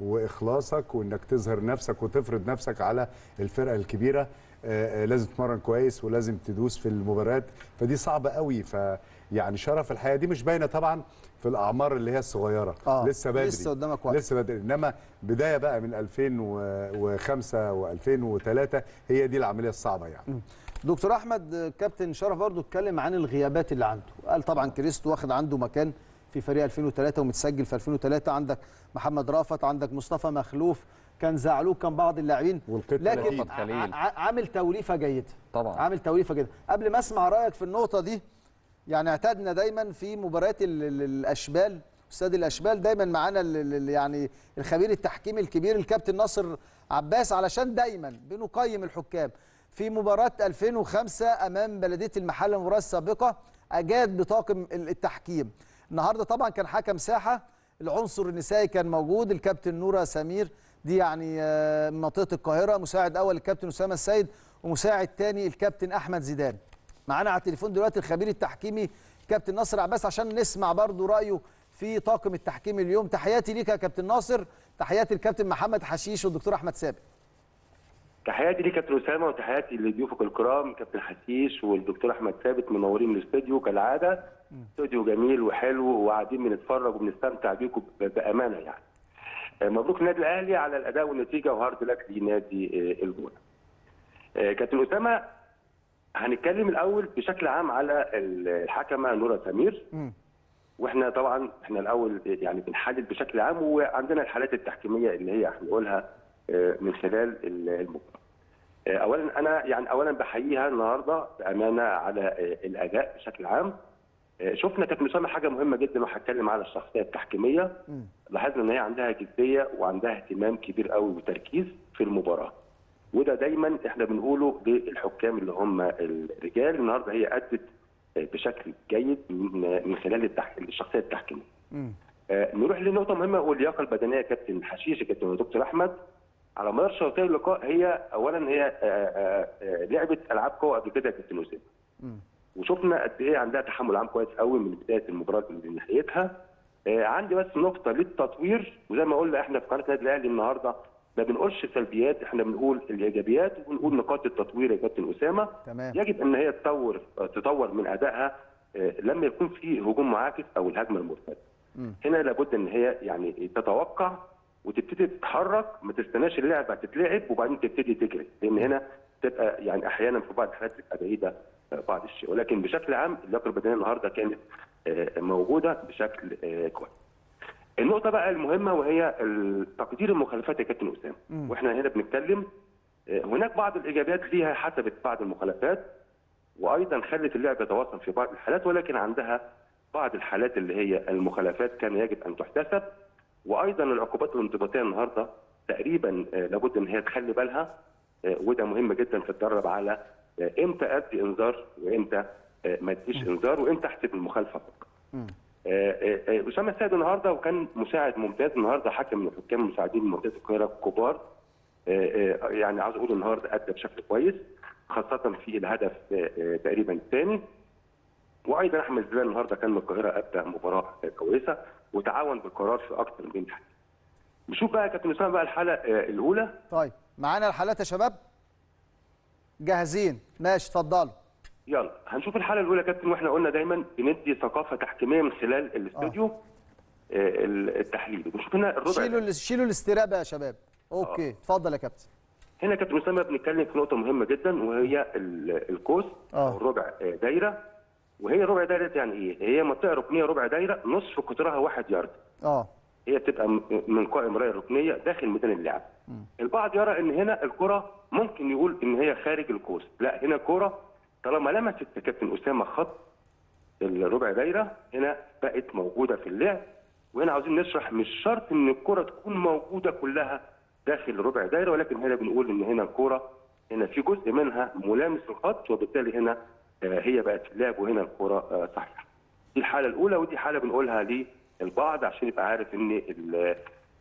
Speaker 2: وإخلاصك وإنك تظهر نفسك وتفرض نفسك على الفرقة الكبيرة آه، آه، لازم تتمرن كويس ولازم تدوس في المباريات. فدي صعبة قوي. فيعني شرف الحياة دي مش باينة طبعا في الأعمار اللي هي الصغيرة.
Speaker 1: آه،
Speaker 2: لسه بدري.
Speaker 1: لسه قدامك وقت.
Speaker 2: لسه بدري. إنما بداية بقى من 2005 و2003 هي دي العملية الصعبة يعني.
Speaker 1: دكتور أحمد كابتن شرف برضو اتكلم عن الغيابات اللي عنده. قال طبعا كريستو واخد عنده مكان في فريق 2003 ومتسجل في 2003 عندك محمد رأفت عندك مصطفى مخلوف كان زعلوك كان بعض اللاعبين لكن عامل توليفة جيده
Speaker 3: طبعا.
Speaker 1: عامل توليفة جيده قبل ما أسمع رأيك في النقطة دي يعني اعتدنا دايما في مباريات ال- ال- الأشبال استاد الأشبال. دايما معانا ال- ال- ال- يعني الخبير التحكيمي الكبير الكابتن ناصر عباس علشان دايما بنقيم الحكام. في مباراة 2005 أمام بلدية المحلة المباراة السابقة أجاد بطاقم ال- التحكيم. النهارده طبعا كان حكم ساحة. العنصر النسائي كان موجود الكابتن نوره سمير. دي يعني آه، من منطقة القاهرة. مساعد أول الكابتن أسامة السيد ومساعد تاني الكابتن أحمد زيدان. معانا على التليفون دلوقتي الخبير التحكيمي كابتن ناصر عباس عشان نسمع برضو رأيه في طاقم التحكيم اليوم. تحياتي ليك يا كابتن ناصر. تحياتي الكابتن محمد حشيش والدكتور أحمد سابق.
Speaker 9: تحياتي ليك كابتن أسامة وتحياتي لضيوفك الكرام كابتن حسيش والدكتور أحمد ثابت منورين الاستوديو كالعادة. استوديو جميل وحلو وقاعدين بنتفرج وبنستمتع بيكم بأمانة يعني. آه، مبروك النادي الأهلي على الأداء والنتيجة وهارد لك لنادي آه، الجونة. آه، كابتن أسامة هنتكلم الأول بشكل عام على الحكمة نورا سمير. وإحنا طبعا إحنا الأول يعني بنحدد بشكل عام وعندنا الحالات التحكيمية اللي هي هنقولها من خلال المباراه. آه، اولا أنا يعني اولا بحييها النهارده بأمانة على آه، الأداء بشكل عام. آه، شفنا كابتن اسامه حاجة مهمة جدا وهتكلم على الشخصية
Speaker 1: التحكيمية.
Speaker 9: لاحظنا إن هي عندها جدية وعندها اهتمام كبير قوي وتركيز في المباراة. وده دايما إحنا بنقوله للحكام اللي هم الرجال النهارده هي أدت آه، بشكل جيد من خلال التح... الشخصية
Speaker 1: التحكيمية.
Speaker 9: آه، نروح لنقطة مهمة واللياقة البدنية كابتن حشيش كابتن دكتور أحمد على مدار شوطي اللقاء هي اولا هي آه، آه، آه، لعبت ألعاب قوة قبل كده كابتن
Speaker 1: مم.
Speaker 9: وشفنا قد إيه عندها تحمل عام كويس قوي من بداية المباراة من ناحيتها. عندي بس نقطة للتطوير وزي ما قلنا إحنا في قناة النادي الأهلي النهارده ما بنقولش سلبيات إحنا بنقول الإيجابيات وبنقول نقاط التطوير يا كابتن أسامة.
Speaker 1: تمام.
Speaker 9: يجب إن هي تطور تطور من أدائها لما يكون في هجوم معاكس أو الهجمة
Speaker 1: المرتدة.
Speaker 9: هنا لابد إن هي يعني تتوقع وتبتدي تتحرك ما تستناش اللعبة تتلعب وبعدين تبتدي تجري لأن هنا تبقى يعني أحيانا في بعض الحالات تبقى بعيدة آه، بعض الشيء ولكن بشكل عام اللياقة البدنية النهارده كانت آه، موجودة بشكل آه، كويس. النقطة بقى المهمة وهي تقدير المخالفات يا كابتن أسامة
Speaker 1: مم.
Speaker 9: وإحنا هنا بنتكلم هناك بعض الإيجابيات ليها حسبت بعض المخالفات وأيضا خلت اللعب يتواصل في بعض الحالات ولكن عندها بعض الحالات اللي هي المخالفات كان يجب أن تحتسب وأيضا العقوبات الانضباطيه النهارده تقريبا آه، لابد إن هي تخلي بالها آه، وده مهم جدا تتدرب على آه، إمتى أدي إنذار وإمتى ما أديش إنذار وإمتى أحسب المخالفة فقط. أسامة السيد النهارده وكان مساعد ممتاز النهارده حكم من الحكام المساعدين الممتاز القاهره الكبار يعني عاوز أقول النهارده أدى بشكل كويس خاصة في الهدف تقريبا الثاني. وأيضا أحمد زلال النهارده كان من القاهرة ادى مباراة آه، كويسة وتعاون بالقرار في أكثر من حاجة. نشوف بقى يا كابتن اسامه بقى الحالة آه، الأولى.
Speaker 1: طيب معانا الحالات يا شباب؟ جاهزين؟ ماشي اتفضلوا.
Speaker 9: يلا هنشوف الحالة الأولى يا كابتن وإحنا قلنا دايما بندي ثقافة تحكيمية من خلال الاستوديو آه. التحليلي بنشوف هنا الربع
Speaker 1: شيلوا شيلوا الاسترابه يا شباب. أوكي اتفضل يا كابتن.
Speaker 9: هنا كابتن اسامه بنتكلم في نقطة مهمة جدا وهي ال- القوس
Speaker 1: آه.
Speaker 9: أو الربع آه، دايرة. وهي ربع دايرة يعني إيه؟ هي منطقة ركنية ربع دايرة نصف قطرها واحد يارد.
Speaker 1: آه.
Speaker 9: هي بتبقى من قائم رايه ركنية داخل ميدان اللعب. البعض يرى إن هنا الكرة ممكن يقول إن هي خارج القوس، لا هنا كره طالما لمست كابتن أسامة خط الربع دايرة هنا بقت موجودة في اللعب. وهنا عاوزين نشرح مش شرط إن الكرة تكون موجودة كلها داخل ربع دايرة ولكن هنا بنقول إن هنا الكرة هنا في جزء منها ملامس الخط وبالتالي هنا هي بقت في اللعب وهنا الكره آه، صحيحه. دي الحالة الأولى ودي حالة بنقولها للبعض عشان يبقى عارف إن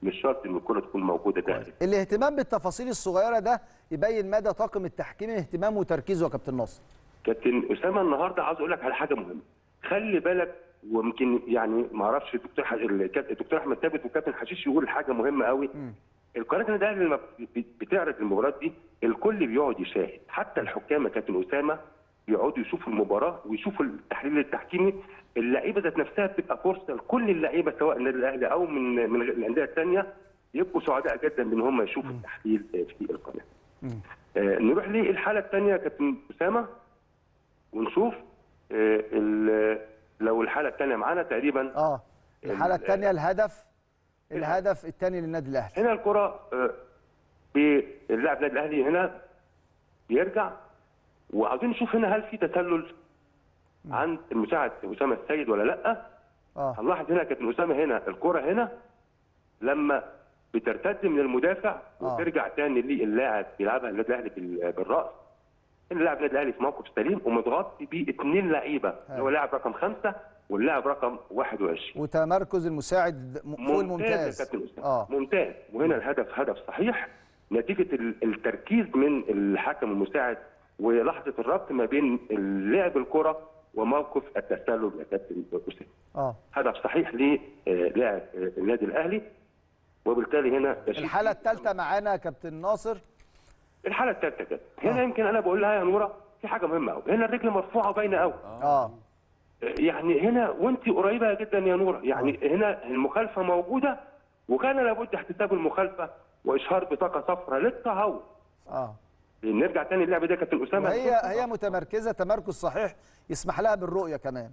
Speaker 9: مش شرط إن الكره تكون موجودة داخل
Speaker 1: الاهتمام بالتفاصيل الصغيرة ده يبين مدى طاقم التحكيم اهتمامه وتركيزه يا كابتن ناصر.
Speaker 9: كابتن أسامة النهارده عاوز أقول لك على حاجة مهمة. خلي بالك ويمكن يعني ما أعرفش الدكتور ح- الدكتور أحمد ثابت والكابتن حشيش يقول حاجة مهمة قوي. القناة الاهلي لما بت- بتعرض المباريات دي الكل بيقعد يشاهد. حتى الحكام يا كابتن أسامة بيقعدوا يشوفوا المباراة ويشوفوا التحليل التحكيمي. اللعيبة ذات نفسها بتبقى فرصة لكل اللعيبة سواء النادي الأهلي أو من من الأندية الثانية يبقوا سعداء جدا بان هم يشوفوا التحليل في القناة. آه، نروح للحالة الثانية يا كابتن أسامة ونشوف آه، لو الحالة الثانية معانا تقريبا.
Speaker 1: آه الحالة
Speaker 9: ال-
Speaker 1: الثانية الهدف الهدف الثاني للنادي الأهلي.
Speaker 9: هنا الكرة آه، باللاعب النادي الأهلي هنا بيرجع وعاوزين نشوف هنا هل في تسلل عند المساعد أسامة السيد ولا لأ.
Speaker 1: آه.
Speaker 9: هنلاحظ هنا كابتن أسامة هنا الكرة هنا لما بترتد من المدافع
Speaker 1: آه.
Speaker 9: وترجع تاني للاعب بيلعبها النادي الأهلي بال- بالرأس. هنا اللاعب النادي الأهلي في موقف سليم ومتغطي بيه اثنين لعيبه اللي هو لاعب رقم خمسة واللاعب رقم 21
Speaker 1: وتمركز المساعد فوق
Speaker 9: ممتاز
Speaker 1: الممتاز
Speaker 9: كابتن أسامة.
Speaker 1: آه.
Speaker 9: ممتاز. وهنا الهدف هدف صحيح. نتيجة ال- التركيز من الحكم المساعد ولحظة الربط ما بين لعب الكرة وموقف التسلل يا كابتن اسامه
Speaker 1: آه.
Speaker 9: هدف صحيح للاعب النادي الأهلي وبالتالي هنا
Speaker 1: الحالة الثالثة معانا يا كابتن ناصر.
Speaker 9: الحالة الثالثة كده هنا يمكن أنا بقول لها يا نورة في حاجة مهمة قوي هنا الرجل مرفوعه باينه قوي
Speaker 1: آه.
Speaker 9: يعني هنا وأنت قريبة جدا يا نورة. يعني هنا المخالفة موجودة وكان لابد احتساب المخالفة وإشهار بطاقة صفراء للتهور
Speaker 1: آه.
Speaker 9: نرجع تاني اللعبه دي كابتن أسامة.
Speaker 1: وهي هي متمركزة تمركز صحيح يسمح لها بالرؤية كمان.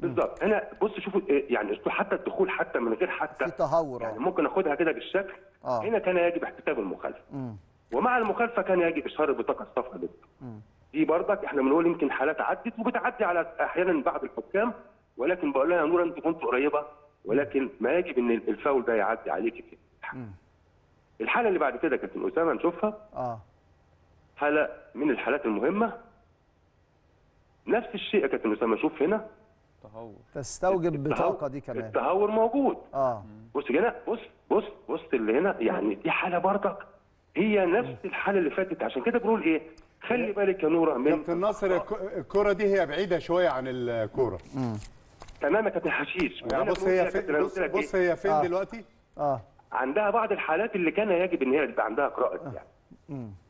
Speaker 9: بالظبط. هنا بص شوفوا إيه، يعني حتى الدخول حتى من غير حتى
Speaker 1: في تهور
Speaker 9: يعني
Speaker 1: آه.
Speaker 9: ممكن أخدها كده بالشكل.
Speaker 1: آه.
Speaker 9: هنا كان يجب احتساب المخالفة.
Speaker 1: مم.
Speaker 9: ومع المخالفة كان يجب إشهار البطاقة الصفراء دي. دي برضك إحنا بنقول يمكن حالات عدت وبتعدي على أحيانا بعض الحكام. ولكن بقول لها يا نور أنت كنت قريبة. ولكن ما يجب إن الفاول ده يعدي عليك في الحالة اللي بعد كده كابتن أسامة نشوفها.
Speaker 1: آه.
Speaker 9: حاله من الحالات المهمة. نفس الشيء يا كابتن أسامة شوف هنا.
Speaker 3: تهور.
Speaker 1: تستوجب بطاقة دي كمان.
Speaker 9: التهور موجود.
Speaker 1: آه.
Speaker 9: بص هنا بص بص بص اللي هنا يعني دي حالة برضك. هي نفس الحالة اللي فاتت. عشان كده بنقول إيه؟ خلي بالك يا نورة من
Speaker 2: كابتن ناصر الك- الكرة دي هي بعيدة شوية عن الكورة.
Speaker 9: تمام يا كابتن حشيش.
Speaker 2: يعني بص هي فين بص, بص
Speaker 9: إيه؟
Speaker 2: هي فين
Speaker 1: آه.
Speaker 2: دلوقتي؟
Speaker 1: آه.
Speaker 9: عندها بعض الحالات اللي كان يجب إن هي يبقى عندها قراءه يعني. آه،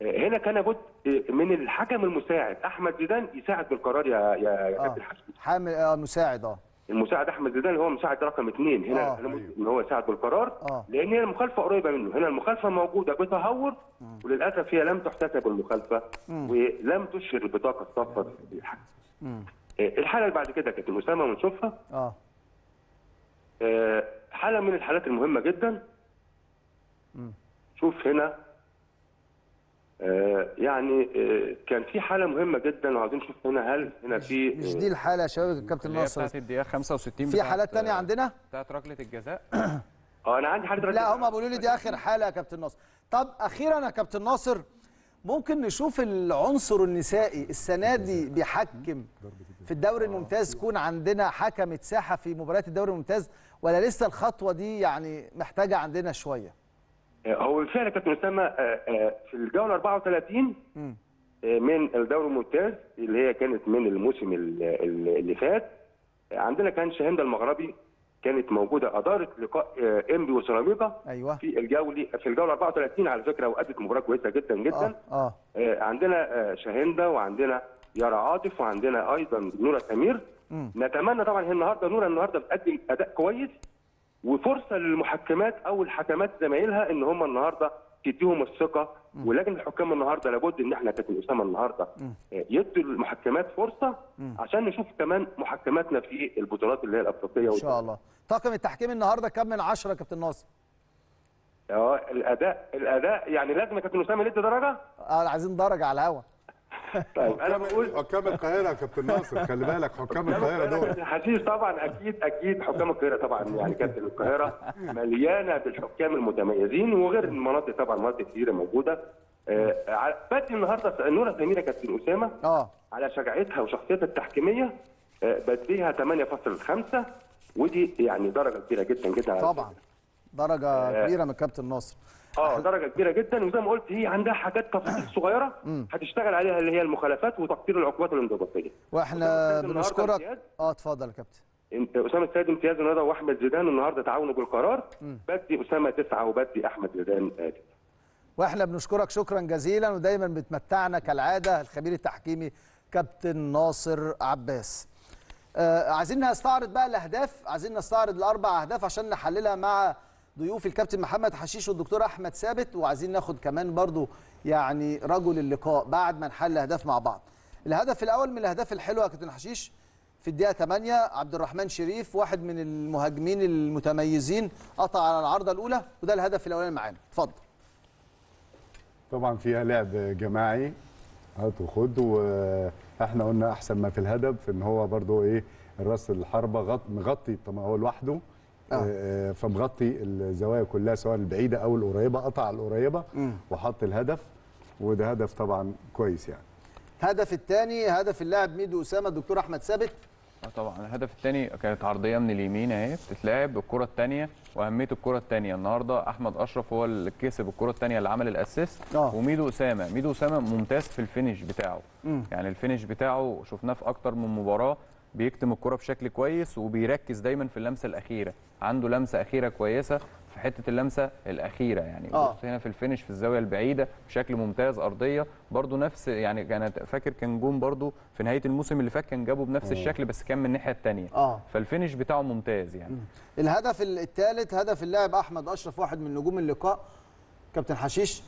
Speaker 9: هنا كان لابد آه، من الحكم المساعد. أحمد زيدان يساعد بالقرار يا يا يا كابتن حشيش
Speaker 1: حامل آه مساعد آه.
Speaker 9: المساعد أحمد زيدان هو مساعد رقم اثنين هنا
Speaker 1: آه.
Speaker 9: لابد إن هو يساعد بالقرار
Speaker 1: آه.
Speaker 9: لأن هي المخالفة قريبة منه. هنا المخالفة موجودة بتهور وللأسف هي لم تحتسب المخالفة ولم تشهر البطاقة الصفراء للحكم آه، الحالة اللي بعد كده كابتن اسامه ونشوفها
Speaker 1: آه.
Speaker 9: آه، حالة من الحالات المهمة جدا. شوف هنا آه، يعني آه، كان في حالة مهمة جدا وعاوزين نشوف هنا هل هنا في
Speaker 1: مش دي الحالة يا شباب الكابتن
Speaker 3: هي
Speaker 1: ناصر؟
Speaker 3: بتاعت الدقيقة 65
Speaker 1: في حالات تانية عندنا؟
Speaker 3: بتاعت ركلة الجزاء.
Speaker 9: آه أنا عندي حالة
Speaker 1: لا هم بيقولوا لي دي آخر حالة يا كابتن ناصر. طب أخيرا يا كابتن ناصر ممكن نشوف العنصر النسائي السنة دي بيحكم في الدوري الممتاز؟ يكون عندنا حكمة ساحه في مباريات الدوري الممتاز ولا لسه الخطوة دي يعني محتاجة عندنا شوية؟
Speaker 9: آه، هو بالفعل كابتن اسامه آه، آه، في الجولة 34
Speaker 1: مم.
Speaker 9: آه، من الدوري الممتاز اللي هي كانت من الموسم ال- ال- اللي فات. آه، عندنا كان شاهندة المغربي كانت موجودة أدارت لقاء آه، إنبي وسيراميكا
Speaker 1: أيوه.
Speaker 9: في الجولة في الجولة 34 على فكرة وأدت مباراة كويسة جدا جدا.
Speaker 1: آه
Speaker 9: آه، عندنا آه، شاهندة وعندنا يارا عاطف وعندنا أيضا نوره سمير. نتمنى طبعا هي النهارده نوره النهارده بتقدم أداء كويس. وفرصة للمحكمات أو الحكمات زمايلها إن هم النهارده تديهم الثقة ولجنه الحكام النهارده لابد إن إحنا كابتن أسامة النهارده آه، يدوا المحكمات فرصة عشان نشوف كمان محكماتنا في البطولات اللي هي الأفريقية
Speaker 1: إن شاء الله. طاقم التحكيم النهارده كام من 10 يا كابتن ناصر؟
Speaker 9: آه الأداء الأداء يعني لازم يا كابتن أسامة ندي درجة؟
Speaker 1: آه عايزين درجة على الهوا.
Speaker 9: طيب أنا
Speaker 2: حكام
Speaker 9: بقول
Speaker 2: حكام القاهرة يا كابتن ناصر خلي بالك حكام القاهرة دول.
Speaker 9: حشيش طبعا أكيد أكيد حكام القاهرة طبعا يعني كابتن القاهرة مليانة بالحكام المتميزين وغير المناطق طبعا مناطق كثيره موجودة. آه، بدي النهارده نورة سميرة كابتن أسامة
Speaker 1: آه.
Speaker 9: على شجاعتها وشخصيتها التحكيمية آه، بديها 8.5 ودي يعني درجة كبيرة جدا جدا
Speaker 1: طبعا. درجة
Speaker 9: آه.
Speaker 1: كبيرة من كابتن ناصر.
Speaker 9: آه درجة كبيرة جدا. وزي ما قلت هي عندها حاجات تفاصيل صغيرة هتشتغل عليها اللي هي المخالفات وتقدير العقوبات الانضباطيه وإحنا
Speaker 1: بنشكرك. آه اتفضل يا كابتن.
Speaker 9: انت- أسامة السيد امتياز النهارده وأحمد زيدان. النهارده تعاونوا بالقرار. بدي أسامة تسعة وبدي أحمد زيدان آه، تسعة.
Speaker 1: وإحنا بنشكرك شكرا جزيلا. ودايما بتمتعنا كالعادة الخبير التحكيمي كابتن ناصر عباس. آه عايزين نستعرض بقى الأهداف. عايزين نستعرض الأربع أهداف عشان نحللها مع ضيوف الكابتن محمد حشيش والدكتور أحمد ثابت وعايزين ناخد كمان برضو يعني رجل اللقاء بعد ما نحل الأهداف مع بعض. الهدف الأول من الأهداف الحلوة يا كابتن حشيش في الدقيقة 8 عبد الرحمن شريف واحد من المهاجمين المتميزين قطع على العارضه الأولى وده الهدف الأولاني معانا. اتفضل.
Speaker 2: طبعا فيها لعب جماعي هات وخد وإحنا قلنا أحسن ما في الهدف إن هو برضو إيه الرأس الحربة غط مغطي طبعا هو لوحده.
Speaker 1: آه.
Speaker 2: آه. فمغطي الزوايا كلها سواء البعيدة أو القريبة قطع القريبة وحط الهدف وده هدف طبعا كويس يعني.
Speaker 1: الهدف الثاني هدف اللاعب ميدو أسامة الدكتور أحمد ثابت.
Speaker 3: آه طبعا. الهدف الثاني كانت عرضية من اليمين أهي بتتلعب الكره الثانية وأهمية الكرة الثانية. النهارده أحمد أشرف هو اللي كسب الكرة الثانية اللي عمل ال assist.
Speaker 1: آه.
Speaker 3: وميدو أسامة. ميدو أسامة ممتاز في ال finish بتاعه. يعني ال finish بتاعه شفناه في أكتر من مباراة. بيكتم الكرة بشكل كويس وبيركز دايما في اللمسة الأخيرة. عنده لمسة أخيرة كويسة في حتة اللمسة الأخيرة يعني.
Speaker 1: آه.
Speaker 3: بص هنا في الفينش في الزاوية البعيدة بشكل ممتاز أرضية. برضو نفس يعني كانت فاكر كان جون برضو في نهاية الموسم اللي فات كان جابه بنفس الشكل بس كان من الناحية الثانية
Speaker 1: آه.
Speaker 3: فال finish بتاعه ممتاز يعني.
Speaker 1: الهدف الثالث هدف اللاعب أحمد أشرف واحد من نجوم اللقاء. كابتن حشيش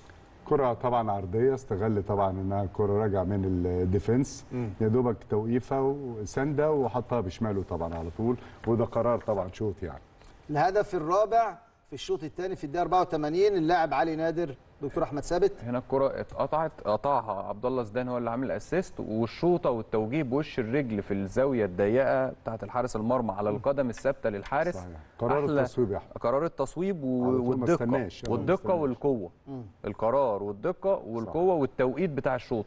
Speaker 2: كرة طبعا عرضية استغل طبعا إنها كرة راجعة من ال defense. يا دوبك توقيفة وسندة وحطها بشماله طبعا على طول وده قرار طبعا شوط يعني.
Speaker 1: الهدف الرابع في الشوط الثاني في الدقيقة 84 اللاعب علي نادر دكتور أحمد ثابت.
Speaker 3: هنا الكرة اتقطعت قطعها عبد الله زيدان هو اللي عامل assist والشوطة والتوجيه بوش الرجل في الزاوية الضيقة بتاعه الحارس المرمى على القدم الثابتة للحارس.
Speaker 2: صحيح. قرار التصويب يا أحمد.
Speaker 3: قرار التصويب والدقة.
Speaker 2: والدقة.
Speaker 3: والقوة. القرار والدقة والقوة والتوقيت بتاع الشوط.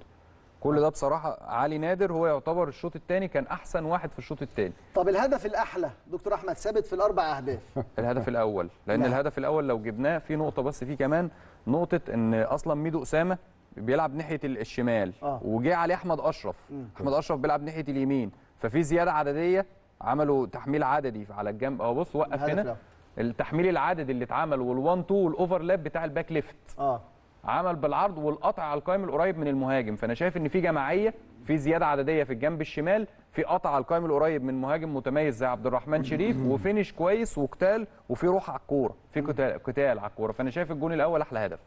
Speaker 3: كل ده بصراحة علي نادر هو يعتبر الشوط الثاني كان أحسن واحد في الشوط الثاني
Speaker 1: طب الهدف الأحلى دكتور أحمد ثابت في الأربع أهداف.
Speaker 3: الهدف الأول لأن
Speaker 1: نعم.
Speaker 3: الهدف الأول لو جبناه في نقطة بس فيه كمان نقطة إن أصلا ميدو أسامة بيلعب ناحية ال- الشمال
Speaker 1: آه.
Speaker 3: وجه عليه أحمد أشرف. أحمد أشرف بيلعب ناحية اليمين ففي زيادة عددية عملوا تحميل عددي على الجنب. أهو بص وقف هنا. التحميل العددي اللي اتعمل وال1 2 وال overlap بتاع ال back
Speaker 1: left آه.
Speaker 3: عمل بالعرض والقطع على القائم القريب من المهاجم. فأنا شايف إن في جماعية في زيادة عددية في الجنب الشمال في قطع على القائم القريب من مهاجم متميز زي عبد الرحمن شريف و finish كويس وقتال وفي روح على الكوره في قتال قتال على الكوره فأنا شايف الجون الأول أحلى هدف.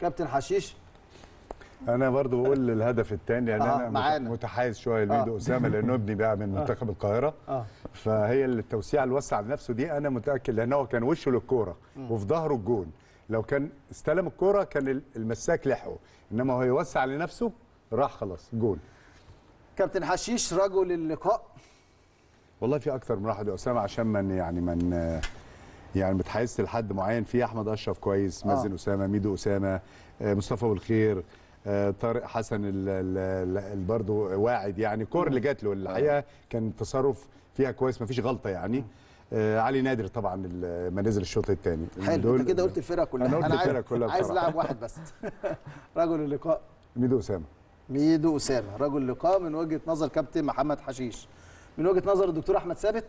Speaker 1: كابتن حشيش؟
Speaker 2: أنا برضو بقول الهدف الثاني لأن
Speaker 1: آه،
Speaker 2: أنا
Speaker 1: معانا.
Speaker 2: متحيز شوية لميدو أسامة لأنه ابني بقى من منتخب القاهرة.
Speaker 1: آه.
Speaker 2: فهي التوسيعه اللي وسع لنفسه دي أنا متأكد لأن هو كان وشه للكورة وفي ظهره الجون. لو كان استلم الكورة كان ال- المساك لحقه إنما هو يوسع لنفسه راح خلاص جون.
Speaker 1: كابتن حشيش رجل اللقاء.
Speaker 2: والله في أكتر من واحد يا أسامة عشان من يعني من يعني متحيز لحد معين. في أحمد أشرف كويس
Speaker 1: آه.
Speaker 2: مازن أسامة ميدو أسامة آه، مصطفى بالخير آه، طارق حسن برضه واعد يعني. الكور اللي جات له الحقيقة كان تصرف فيها كويس ما فيش غلطة يعني. علي نادر طبعا ما نزل الشوط الثاني.
Speaker 1: حلو أنت كده قلت الفرقة كلها.
Speaker 2: أنا قلت
Speaker 1: عايز-
Speaker 2: الفرقة كلها
Speaker 1: عايز. لاعب واحد بس. رجل اللقاء.
Speaker 2: ميدو أسامة.
Speaker 1: ميدو أسامة رجل اللقاء من وجهة نظر كابتن محمد حشيش. من وجهة نظر الدكتور أحمد ثابت؟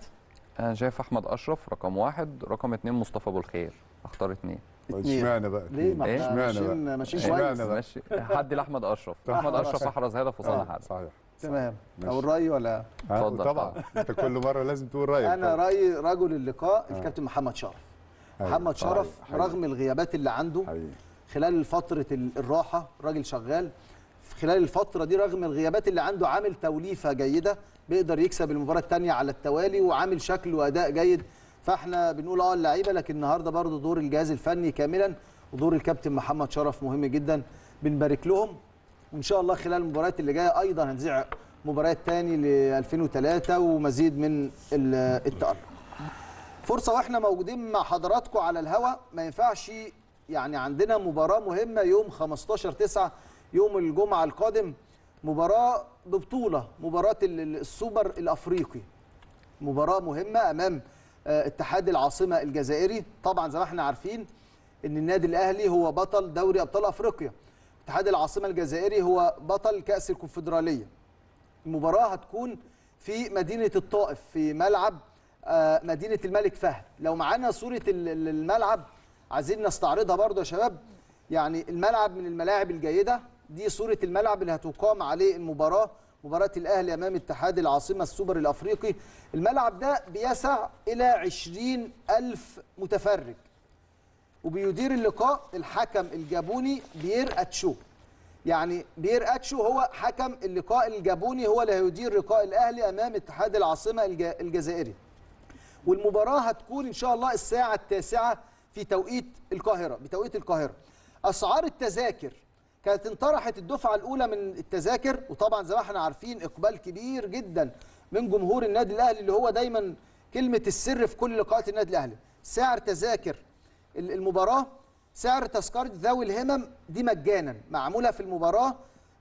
Speaker 3: أنا شايف أحمد أشرف رقم واحد رقم اتنين مصطفى أبو الخير. أختار اتنين.
Speaker 2: اشمعنى بقى
Speaker 1: ليه ما
Speaker 3: إيه؟
Speaker 1: إحنا
Speaker 2: اشمعنى بقى؟
Speaker 1: ماشيين ماشيين
Speaker 2: اشمعنى
Speaker 1: كويس؟
Speaker 2: بقى؟
Speaker 3: ماشي. حد لأحمد أشرف. أحمد أشرف أحرز هدف وصنع
Speaker 2: آه،
Speaker 3: هدف
Speaker 2: صحيح.
Speaker 1: تمام. أو الراي ولا؟
Speaker 2: آه،
Speaker 3: اتفضل.
Speaker 2: طبعا. أنت كل مرة لازم تقول رأيك.
Speaker 1: أنا
Speaker 2: طبعاً.
Speaker 1: رأيي رجل اللقاء الكابتن محمد شرف.
Speaker 2: أيوة،
Speaker 1: محمد
Speaker 2: صحيح،
Speaker 1: شرف
Speaker 2: حقيقي.
Speaker 1: رغم الغيابات اللي عنده
Speaker 2: حقيقي.
Speaker 1: خلال فترة ال- الراحة راجل شغال خلال الفترة دي رغم الغيابات اللي عنده عامل توليفة جيدة بيقدر يكسب المباراة الثانية على التوالي وعامل شكل وأداء جيد. فإحنا بنقول آه اللعيبة لكن النهارده برضو دور الجهاز الفني كاملا ودور الكابتن محمد شرف مهم جدا. بنبارك لهم. وإن شاء الله خلال المباريات اللي جاية أيضا هنذيع مباريات تاني ل 2003 ومزيد من ال- التألق. فرصة وإحنا موجودين مع حضراتكم على الهوا. ما ينفعش يعني عندنا مباراة مهمة يوم 15 9 يوم الجمعة القادم. مباراة ببطولة مباراة ال- ال- السوبر الأفريقي. مباراة مهمة أمام آه، اتحاد العاصمة الجزائري. طبعا زي ما إحنا عارفين إن النادي الأهلي هو بطل دوري أبطال أفريقيا. اتحاد العاصمة الجزائري هو بطل كأس الكونفدرالية. المباراة هتكون في مدينة الطائف في ملعب آه، مدينة الملك فهد. لو معانا صورة ال- ال- الملعب عايزين نستعرضها برضو يا شباب. يعني الملعب من الملاعب الجيدة. دي صورة الملعب اللي هتقام عليه المباراة مباراة الأهلي أمام اتحاد العاصمة السوبر الأفريقي. الملعب ده بيسع إلى 20 ألف متفرج. وبيدير اللقاء الحكم الجابوني بيير أتشو. يعني بيير أتشو هو حكم اللقاء الجابوني هو اللي هيدير لقاء الأهلي أمام اتحاد العاصمة الج- الجزائري. والمباراة هتكون إن شاء الله الساعة التاسعة في توقيت القاهرة بتوقيت القاهرة. أسعار التذاكر كانت انطرحت الدفعة الأولى من التذاكر وطبعا زي ما إحنا عارفين إقبال كبير جدا من جمهور النادي الأهلي اللي هو دايما كلمة السر في كل لقاءات النادي الأهلي. سعر تذاكر المباراة سعر تذكرة ذوي الهمم دي مجانا معمولة في المباراة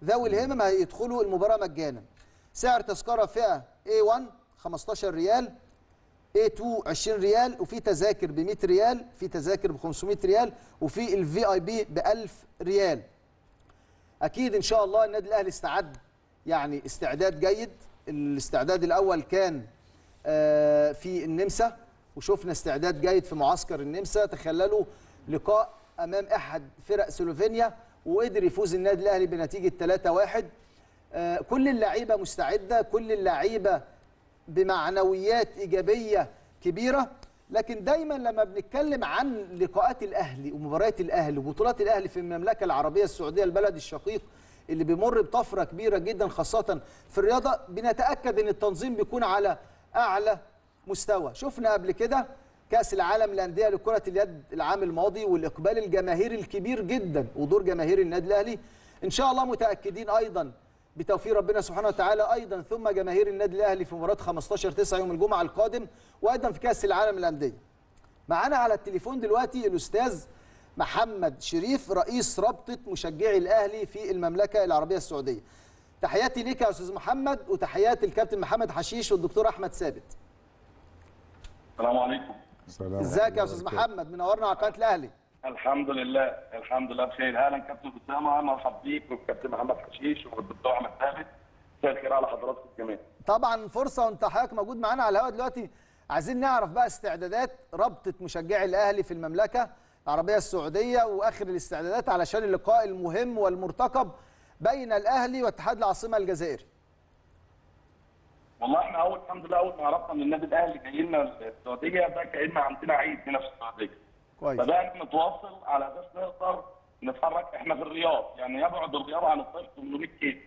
Speaker 1: ذوي الهمم هيدخلوا المباراة مجانا. سعر تذكرة فئة A1 15 ريال A2 20 ريال وفي تذاكر ب 100 ريال في تذاكر ب 500 ريال وفي ال VIP ب 1000 ريال. أكيد إن شاء الله النادي الأهلي استعد يعني استعداد جيد. الاستعداد الأول كان آه، في النمسا. وشفنا استعداد جيد في معسكر النمسا. تخللوا لقاء أمام أحد فرق سلوفينيا وقدر يفوز النادي الأهلي بنتيجة 3-1 آه، كل اللعيبة مستعدة كل اللعيبة بمعنويات إيجابية كبيرة. لكن دايما لما بنتكلم عن لقاءات الأهلي ومباريات الأهلي وبطولات الأهلي في المملكة العربية السعودية البلد الشقيق اللي بيمر بطفرة كبيرة جدا خاصة في الرياضة بنتأكد إن التنظيم بيكون على أعلى مستوى. شفنا قبل كده كأس العالم للأندية لكرة اليد العام الماضي والإقبال الجماهيري الكبير جدا ودور جماهير النادي الأهلي. إن شاء الله متأكدين أيضا بتوفيق ربنا سبحانه وتعالى أيضا ثم جماهير النادي الأهلي في مباراة 15 9 يوم الجمعة القادم وأيضا في كأس العالم للأندية. معانا على التليفون دلوقتي الأستاذ محمد شريف رئيس رابطة مشجعي الأهلي في المملكة العربية السعودية. تحياتي ليك يا أستاذ محمد وتحياتي الكابتن محمد حشيش والدكتور أحمد ثابت.
Speaker 10: السلام عليكم.
Speaker 1: ازيك يا أستاذ محمد؟ منورنا على قناة الأهلي.
Speaker 10: الحمد لله الحمد لله بخير. أهلا كابتن أسامة مرحب بيك والكابتن محمد حشيش والدكتور احمد ثابت مساء الخير على حضراتكم جميعا.
Speaker 1: طبعا فرصة وانت حضرتك موجود معانا على الهواء دلوقتي. عايزين نعرف بقى استعدادات رابطة مشجعي الأهلي في المملكة العربية السعودية وآخر الاستعدادات علشان اللقاء المهم والمرتقب بين الأهلي واتحاد العاصمة الجزائري
Speaker 10: والله إحنا اول الحمد لله اول ما عرفنا ان النادي الاهلي جاي لنا السعودية ده كان عندنا عيد هنا في السعودية.
Speaker 1: كويس.
Speaker 10: بدانا نتواصل على أساس نقدر نتحرك إحنا في الرياض يعني يبعد الرياض عن الطريق 800 كيلو.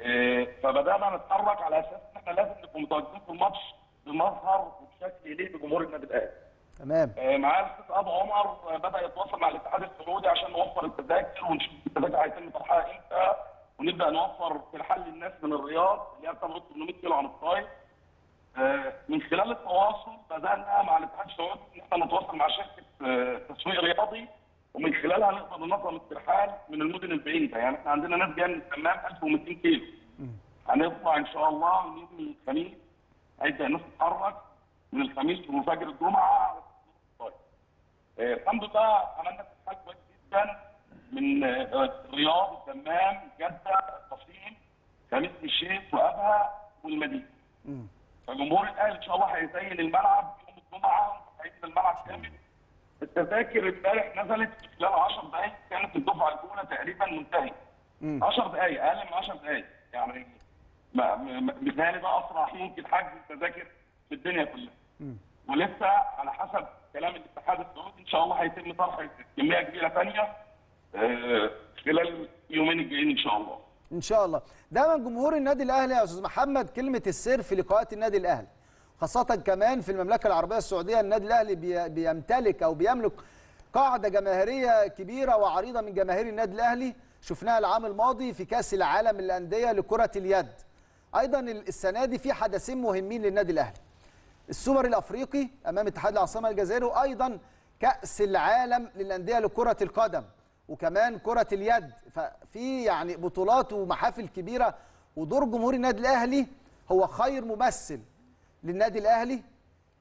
Speaker 10: إيه، فبدأنا نتحرك على أساس إن إحنا لازم نكون متواجدين في الماتش بمظهر وبشكل يليق بجمهور النادي الأهلي.
Speaker 1: تمام.
Speaker 10: آه، معاه الأستاذ أبو عمر آه، بدأ يتواصل مع الاتحاد السعودي عشان نوفر التذاكر ونشوف التذاكر هيتم طرحها إمتى. ونبدأ نوفر في الحل للناس من الرياض اللي هي بتبعد 800 كيلو عن الطايف آه، من خلال التواصل بدانا مع الاتحاد السعودي إن إحنا نتواصل مع شركة آه، تسويق رياضي ومن خلالها نقدر ننظم الترحال من المدن البعيدة. يعني إحنا عندنا ناس جاية من الدمام 1200 كيلو. هنطلع إن شاء الله من يوم الخميس هيبدأ الناس تتحرك من الخميس وفجر الجمعة طيب. آه، الحمد لله عملنا تحرك كويس جدا. من آه، الرياض الدمام جدة القصيم خميس الشيخ وأبها
Speaker 1: والمدينة.
Speaker 10: فجمهور الأهلي إن شاء الله هيزين الملعب يوم الجمعة هيزين الملعب كامل التذاكر امبارح نزلت في خلال 10 دقائق كانت الدفعة الأولى تقريبا منتهية
Speaker 1: مم.
Speaker 10: 10 دقائق أقل من 10 دقائق يعني مثالي ده أسرع ممكن حجز التذاكر في الدنيا كلها. ولسه على حسب كلام الاتحاد السعودي إن شاء الله هيتم طرح كمية كبيرة ثانية خلال اليومين الجايين إن شاء الله.
Speaker 1: إن شاء الله. دايما جمهور النادي الأهلي يا أستاذ محمد كلمة السر في لقاءات النادي الأهلي خاصة كمان في المملكة العربية السعودية النادي الأهلي بي- بيمتلك أو بيملك قاعدة جماهيرية كبيرة وعريضة من جماهير النادي الأهلي. شفناها العام الماضي في كأس العالم للأندية لكرة اليد. أيضا السنة دي في حدثين مهمين للنادي الأهلي. السوبر الأفريقي أمام اتحاد العاصمة الجزائري وأيضا كأس العالم للأندية لكرة القدم. وكمان كرة اليد. ففي يعني بطولات ومحافل كبيرة ودور جمهور النادي الأهلي هو خير ممثل للنادي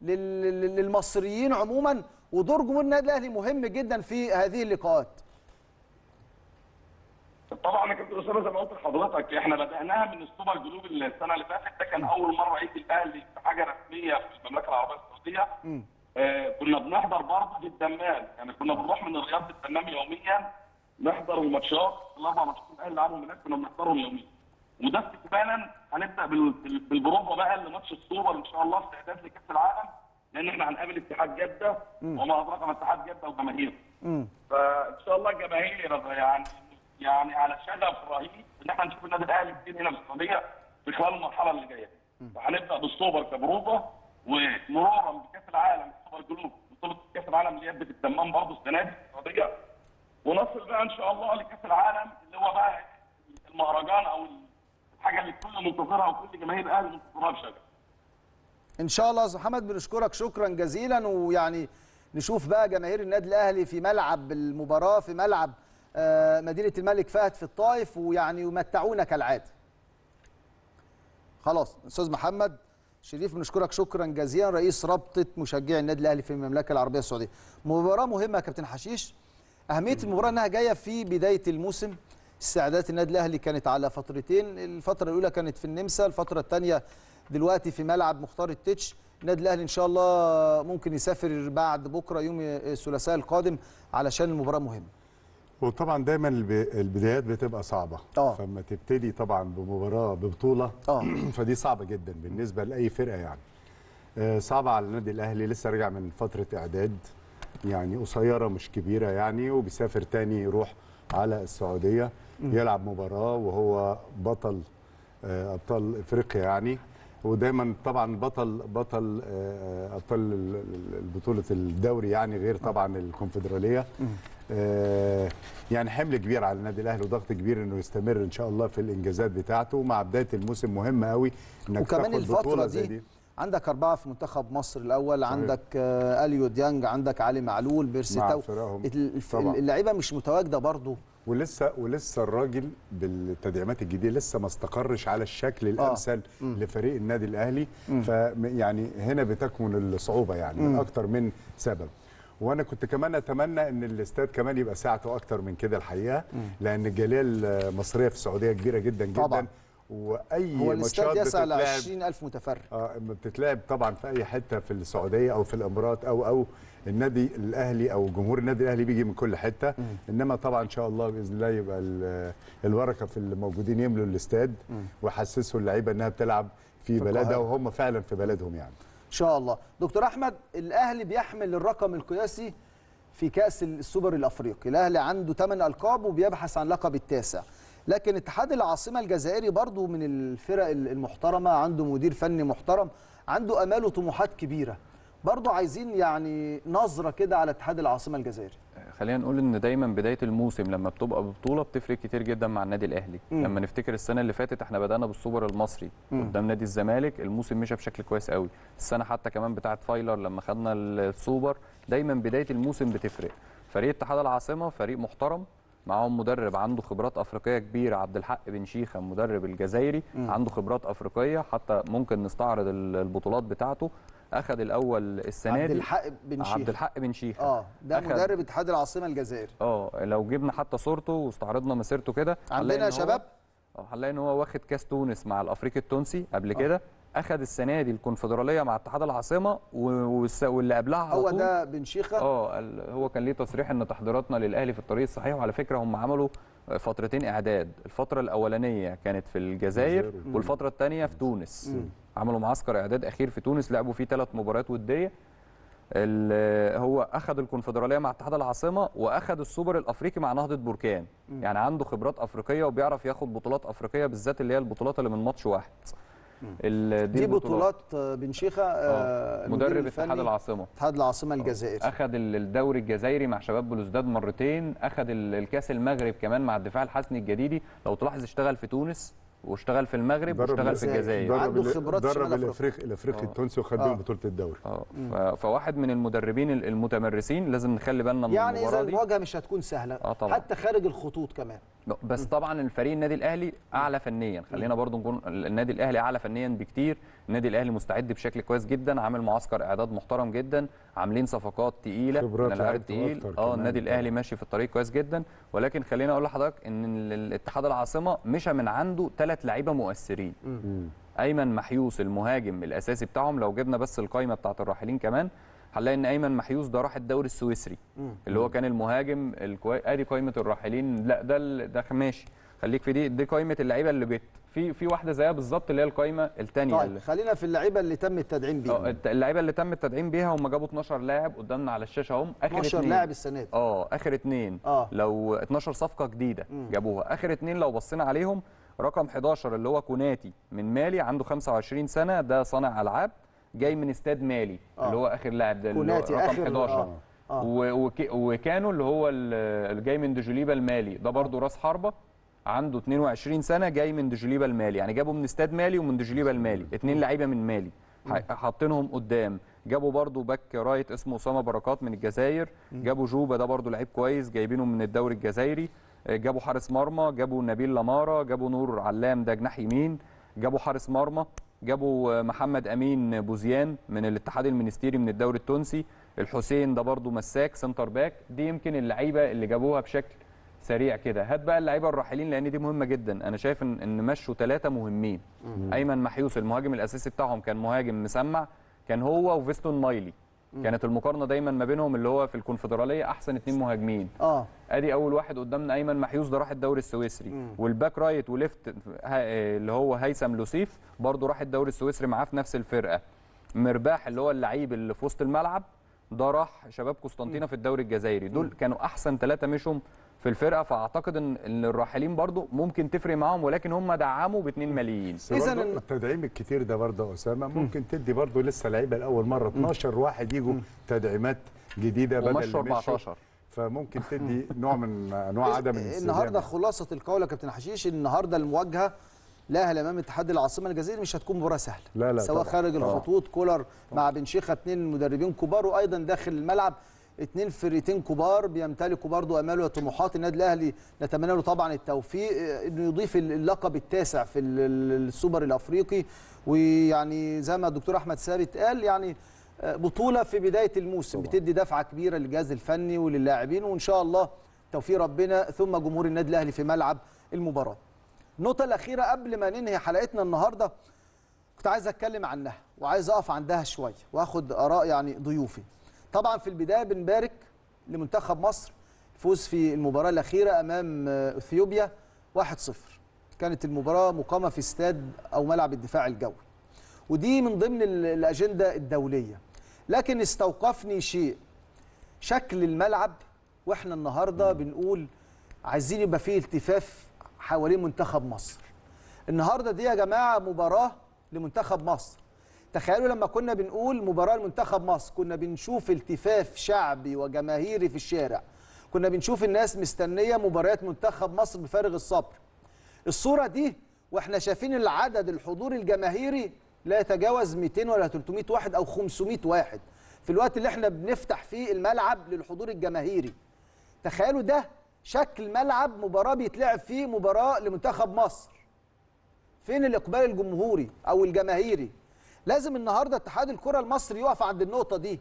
Speaker 1: لل- للمصريين عموما ودور جمهور النادي الأهلي مهم جدا في هذه اللقاءات.
Speaker 10: طبعا يا كابتن اسامه زي ما قلت لحضرتك إحنا بدأناها من السوبر جلوب السنة اللي فاتت ده كان أول مرة يجي الأهلي في حاجة رسمية في المملكة
Speaker 1: العربية
Speaker 10: السعودية. كنا بنحضر برضه في الدمام. يعني كنا بنروح من الرياض للدمام يوميا نحضر الماتشات الاربع ماتشات الأهلي لعبهم هناك كنا بنحضرهم يوميا. وده استكمالا هنبدأ بال- بال- بالبروفا بقى لماتش السوبر إن شاء الله استعداد لكأس العالم. لأن إحنا هنقابل اتحاد جدة. وما أدراك ما اتحاد جدة وجماهيره. فإن شاء الله الجماهير يعني يعني على شغف رهيب إن إحنا نشوف النادي الأهلي كتير هنا في السعودية في خلال المرحلة اللي جاية. وهنبدا بالسوبر كبروفا ومرورا بكأس العالم السوبر جلوب بطولة كأس العالم اللي هي الدمام برضه السنة دي السعوديه ونصل بقى إن شاء الله لكأس العالم اللي هو بقى المهرجان أو الحاجة اللي الكل منتظرها وكل جماهير الاهلي منتظرها بشغف.
Speaker 1: إن شاء الله أستاذ محمد بنشكرك شكرا جزيلا. ويعني نشوف بقى جماهير النادي الأهلي في ملعب المباراة في ملعب آه، مدينة الملك فهد في الطائف ويعني يمتعونا كالعادة. خلاص أستاذ محمد شريف بنشكرك شكرا جزيلا. رئيس رابطة مشجعي النادي الأهلي في المملكة العربية السعودية. مباراة مهمة يا كابتن حشيش. أهمية المباراة إنها جاية في بداية الموسم. استعدادات النادي الأهلي كانت على فترتين. الفترة الأولى كانت في النمسا الفترة الثانية دلوقتي في ملعب مختار التتش. النادي الأهلي إن شاء الله ممكن يسافر بعد بكرة يوم الثلاثاء القادم علشان المباراة مهمة.
Speaker 2: وطبعا دايما الب- البدايات بتبقى صعبة.
Speaker 1: آه.
Speaker 2: فلما تبتدي طبعا بمباراة ببطولة
Speaker 1: آه.
Speaker 2: فدي صعبة جدا بالنسبة لأي فرقة يعني. آه، صعبة على النادي الأهلي لسه راجع من فترة إعداد يعني قصيرة مش كبيرة يعني وبيسافر تاني يروح على السعودية يلعب مباراة وهو بطل آه، أبطال إفريقيا يعني. ودايما طبعا بطل بطل آه، أبطال ال- ال- البطوله الدوري يعني غير طبعا الكونفدرالية. يعني حمل كبير على النادي الأهلي وضغط كبير إنه يستمر إن شاء الله في الإنجازات بتاعته مع بداية الموسم مهم قوي إنك
Speaker 1: وكمان
Speaker 2: بطولة زي
Speaker 1: دي. عندك أربعة في منتخب مصر الأول
Speaker 2: صحيح.
Speaker 1: عندك آه أليو ديانج عندك علي معلول
Speaker 2: طبعا.
Speaker 1: اللعيبة مش متواجدة برضو.
Speaker 2: ولسه ولسه الراجل بالتدعيمات الجديدة لسه ما استقرش على الشكل الأمثل لفريق النادي الأهلي. فيعني هنا بتكمن الصعوبة يعني من أكتر من سبب. وأنا كنت كمان اتمنى ان الاستاد كمان يبقى ساعته أكتر من كده الحقيقة لأن الجاليه المصريه في السعودية كبيرة جدا جدا.
Speaker 1: طبعا.
Speaker 2: وأي
Speaker 1: هو الاستاد يسع ل
Speaker 2: بتتلعب
Speaker 1: 20000 متفرج.
Speaker 2: آه اما بتتلعب طبعا في أي حتة في السعودية أو في الإمارات أو أو النادي الأهلي أو جمهور النادي الأهلي بيجي من كل حتة. إنما طبعا إن شاء الله بإذن الله يبقى ال- البركه في الموجودين يملوا الاستاد ويحسسوا اللعيبة إنها بتلعب في,
Speaker 1: في
Speaker 2: بلدها. وهم فعلا في بلدهم يعني.
Speaker 1: شاء الله. دكتور أحمد الأهلي بيحمل الرقم القياسي في كأس السوبر الأفريقي. الأهلي عنده 8 ألقاب وبيبحث عن لقب التاسع. لكن اتحاد العاصمة الجزائري برضو من الفرق المحترمة عنده مدير فني محترم عنده أمال وطموحات كبيرة. برضو عايزين يعني نظرة كده على اتحاد العاصمة الجزائري.
Speaker 3: خلينا نقول إن دايما بداية الموسم لما بتبقى بطولة بتفرق كتير جدا مع النادي الأهلي
Speaker 1: مم.
Speaker 3: لما نفتكر السنة اللي فاتت إحنا بدأنا بالسوبر المصري
Speaker 1: مم.
Speaker 3: قدام نادي الزمالك الموسم مشى بشكل كويس قوي السنة حتى كمان بتاعه فايلر لما خدنا السوبر دايما بداية الموسم بتفرق فريق اتحاد العاصمة فريق محترم معاهم مدرب عنده خبرات افريقية كبيرة عبد الحق بن شيخة المدرب الجزائري
Speaker 1: مم.
Speaker 3: عنده خبرات افريقية حتى ممكن نستعرض ال- البطولات بتاعته. أخذ الأول السنة
Speaker 1: عبد
Speaker 3: دي
Speaker 1: الحق بن شيخ
Speaker 3: عبد الحق بن شيخة.
Speaker 1: آه ده
Speaker 3: أخد-
Speaker 1: مدرب اتحاد العاصمة الجزائري
Speaker 3: آه لو جبنا حتى صورته واستعرضنا مسيرته كده
Speaker 1: عندنا يا شباب؟
Speaker 3: هنلاقي إن هو واخد كأس تونس مع الأفريقي التونسي قبل كده. اخد السنة دي الكونفدرالية مع اتحاد العاصمة واللي قبلها على
Speaker 1: هو ده بن شيخة؟
Speaker 3: آه هو كان ليه تصريح إن تحضيراتنا للأهلي في الطريق الصحيح وعلى فكرة هم عملوا فترتين إعداد. الفترة الأولانية كانت في الجزائر. والفترة الثانية في تونس. عملوا معسكر إعداد أخير في تونس لعبوا فيه ثلاث مباريات ودية. هو أخذ الكونفدرالية مع اتحاد العاصمة وأخذ السوبر الأفريقي مع نهضة بركان يعني عنده خبرات أفريقية وبيعرف ياخد بطولات أفريقية بالذات اللي هي البطولات اللي من ماتش واحد.
Speaker 1: دي. بطولات آه، بن شيخة آه، المدير
Speaker 3: مدرب اتحاد العاصمة.
Speaker 1: اتحاد العاصمة الجزائري.
Speaker 3: اخذ ال- الدوري الجزائري مع شباب بلوزداد مرتين اخذ ال- الكأس المغرب كمان مع الدفاع الحسني الجديدي. لو تلاحظ اشتغل في تونس واشتغل في المغرب واشتغل في
Speaker 1: الجزائر. عنده خبرات في
Speaker 2: درب. الافريقي الافريقي
Speaker 3: آه.
Speaker 2: التونسي وخد
Speaker 1: آه.
Speaker 2: بيهم بطولة الدوري
Speaker 3: آه فواحد من المدربين ال- المتمرسين لازم نخلي بالنا من
Speaker 1: يعني
Speaker 3: إذا
Speaker 1: المواجهه مش هتكون سهلة
Speaker 3: آه طبعاً.
Speaker 1: حتى خارج الخطوط كمان
Speaker 3: بس طبعا الفريق النادي الأهلي أعلى فنيا خلينا برضو نكون النادي الأهلي أعلى فنيا بكتير النادي الأهلي مستعد بشكل كويس جدا عامل معسكر إعداد محترم جدا عاملين صفقات تقيلة
Speaker 2: خبرات
Speaker 3: تقيل
Speaker 2: آه
Speaker 3: النادي. الأهلي ماشي في الطريق كويس جدا ولكن خلينا أقول لحضرتك إن ال- الاتحاد العاصمة مشى من عنده ثلاث لعيبة مؤثرين.
Speaker 2: مم.
Speaker 3: أيمن محيوس المهاجم الأساسي بتاعهم. لو جبنا بس القائمه بتاعت الراحلين كمان هنلاقي إن أيمن محيوس ده راح الدوري السويسري. اللي هو كان المهاجم الكوي... أدي قائمه الراحلين. لا ده ال... ده ماشي. خليك في دي دي قائمه اللعيبة اللي بت في في واحدة زيها بالظبط اللي هي القائمه الثانية
Speaker 1: طيب خلينا في اللعيبة اللي تم التدعيم بيها
Speaker 3: اللعيبة اللي تم التدعيم بيها هم جابوا 12 لاعب قدامنا على الشاشة اهم آخر
Speaker 1: 12
Speaker 3: اتنين.
Speaker 1: لاعب السنة دي.
Speaker 3: آه آخر اتنين.
Speaker 1: آه.
Speaker 3: لو 12 صفقة جديدة جابوها. آخر اتنين لو بصينا عليهم رقم 11 اللي هو كوناتي من مالي عنده 25 سنة ده صانع ألعاب جاي من استاد مالي
Speaker 1: آه.
Speaker 3: اللي هو آخر لاعب ده
Speaker 1: كوناتي
Speaker 3: رقم
Speaker 1: آخر-
Speaker 3: 11
Speaker 1: آه. آه.
Speaker 3: وكانوا اللي هو ال- اللي جاي من دجوليبا المالي ده برضه راس حربة عنده 22 سنة جاي من دجوليبا المالي. يعني جابوا من استاد مالي ومن دجوليبا المالي. اتنين لعيبة من مالي. حاطينهم قدام. جابوا برضه back right اسمه أسامة بركات من الجزائر جابوا جوبا ده برضه لعيب كويس جايبينه من الدوري الجزائري جابوا حارس مرمى جابوا نبيل لمارا جابوا نور علام ده جناح يمين جابوا حارس مرمى جابوا محمد أمين بوزيان من الاتحاد المنستيري من الدوري التونسي الحسين ده برضه مساك center back. دي يمكن اللعيبة اللي جابوها بشكل سريع كده. هات بقى اللعيبة الراحلين لأن دي مهمة جدا. أنا شايف ان إن مشوا ثلاثة مهمين. أيمن محيوس المهاجم الأساسي بتاعهم كان مهاجم مسمع كان هو وفيستون مايلي. كانت المقارنة دايما ما بينهم اللي هو في الكونفدرالية أحسن اتنين مهاجمين.
Speaker 1: آه.
Speaker 3: أدي أول واحد قدامنا أيمن محيوس ده راح الدوري السويسري. وال back right و left اللي هو هيثم لوسيف برضه راح الدوري السويسري معاه في نفس الفرقة. مرباح اللي هو اللعيب اللي في وسط الملعب ده راح شباب قسطنطينة في الدوري الجزائري. دول كانوا أحسن ثلاثة مشهم في الفرقة فأعتقد ان إن الراحلين برضه ممكن تفرق معاهم ولكن هم دعموا ب 2 مليون
Speaker 2: بس
Speaker 1: إذن
Speaker 2: برضه
Speaker 1: ال-
Speaker 2: التدعيم الكتير ده برضه يا اسامه ممكن تدي برضه لسه لعيبة لأول مرة. 12 واحد يجوا تدعيمات جديدة بدل
Speaker 3: ومشوا
Speaker 2: اللي مشوا.
Speaker 3: 14
Speaker 2: فممكن تدي نوع من انواع عدم
Speaker 1: النهارده خلاصة القول يا كابتن حشيش النهارده المواجهة لأهلي أمام اتحاد العاصمة الجزائري مش هتكون مباراة سهلة.
Speaker 2: لا لا
Speaker 1: سواء
Speaker 2: طبعاً.
Speaker 1: خارج. الخطوط كولر مع بن شيخة اثنين مدربين كبار وأيضا داخل الملعب. اثنين فرقتين كبار بيمتلكوا برضو أمال وطموحات النادي الأهلي. نتمنى له طبعا التوفيق آه، إنه يضيف اللقب التاسع في ال- ال- السوبر الأفريقي. ويعني زي ما الدكتور أحمد ثابت قال يعني آه، بطولة في بداية الموسم.
Speaker 2: طبعاً.
Speaker 1: بتدي دفعة كبيرة للجهاز الفني وللاعبين وإن شاء الله توفيق ربنا ثم جمهور النادي الأهلي في ملعب المباراة. النقطة الأخيرة قبل ما ننهي حلقتنا النهارده كنت عايز أتكلم عنها وعايز أقف عندها شوية وآخد آراء يعني ضيوفي. طبعا في البداية بنبارك لمنتخب مصر الفوز في المباراة الأخيرة أمام آه، إثيوبيا 1-0 كانت المباراة مقامة في استاد أو ملعب الدفاع الجوي. ودي من ضمن ال- الأجندة الدولية. لكن استوقفني شيء. شكل الملعب وإحنا النهارده بنقول عايزين يبقى فيه التفاف حوالين منتخب مصر. النهارده دي يا جماعة مباراة لمنتخب مصر. تخيلوا لما كنا بنقول مباراة لمنتخب مصر كنا بنشوف التفاف شعبي وجماهيري في الشارع. كنا بنشوف الناس مستنية مباريات منتخب مصر بفارغ الصبر. الصورة دي وإحنا شايفين العدد الحضور الجماهيري لا يتجاوز 200 ولا 300 واحد أو 500 واحد. في الوقت اللي إحنا بنفتح فيه الملعب للحضور الجماهيري. تخيلوا ده شكل ملعب مباراة بيتلعب فيه مباراة لمنتخب مصر. فين الإقبال الجمهوري أو الجماهيري؟ لازم النهارده اتحاد الكره المصري يقف عند النقطه دي.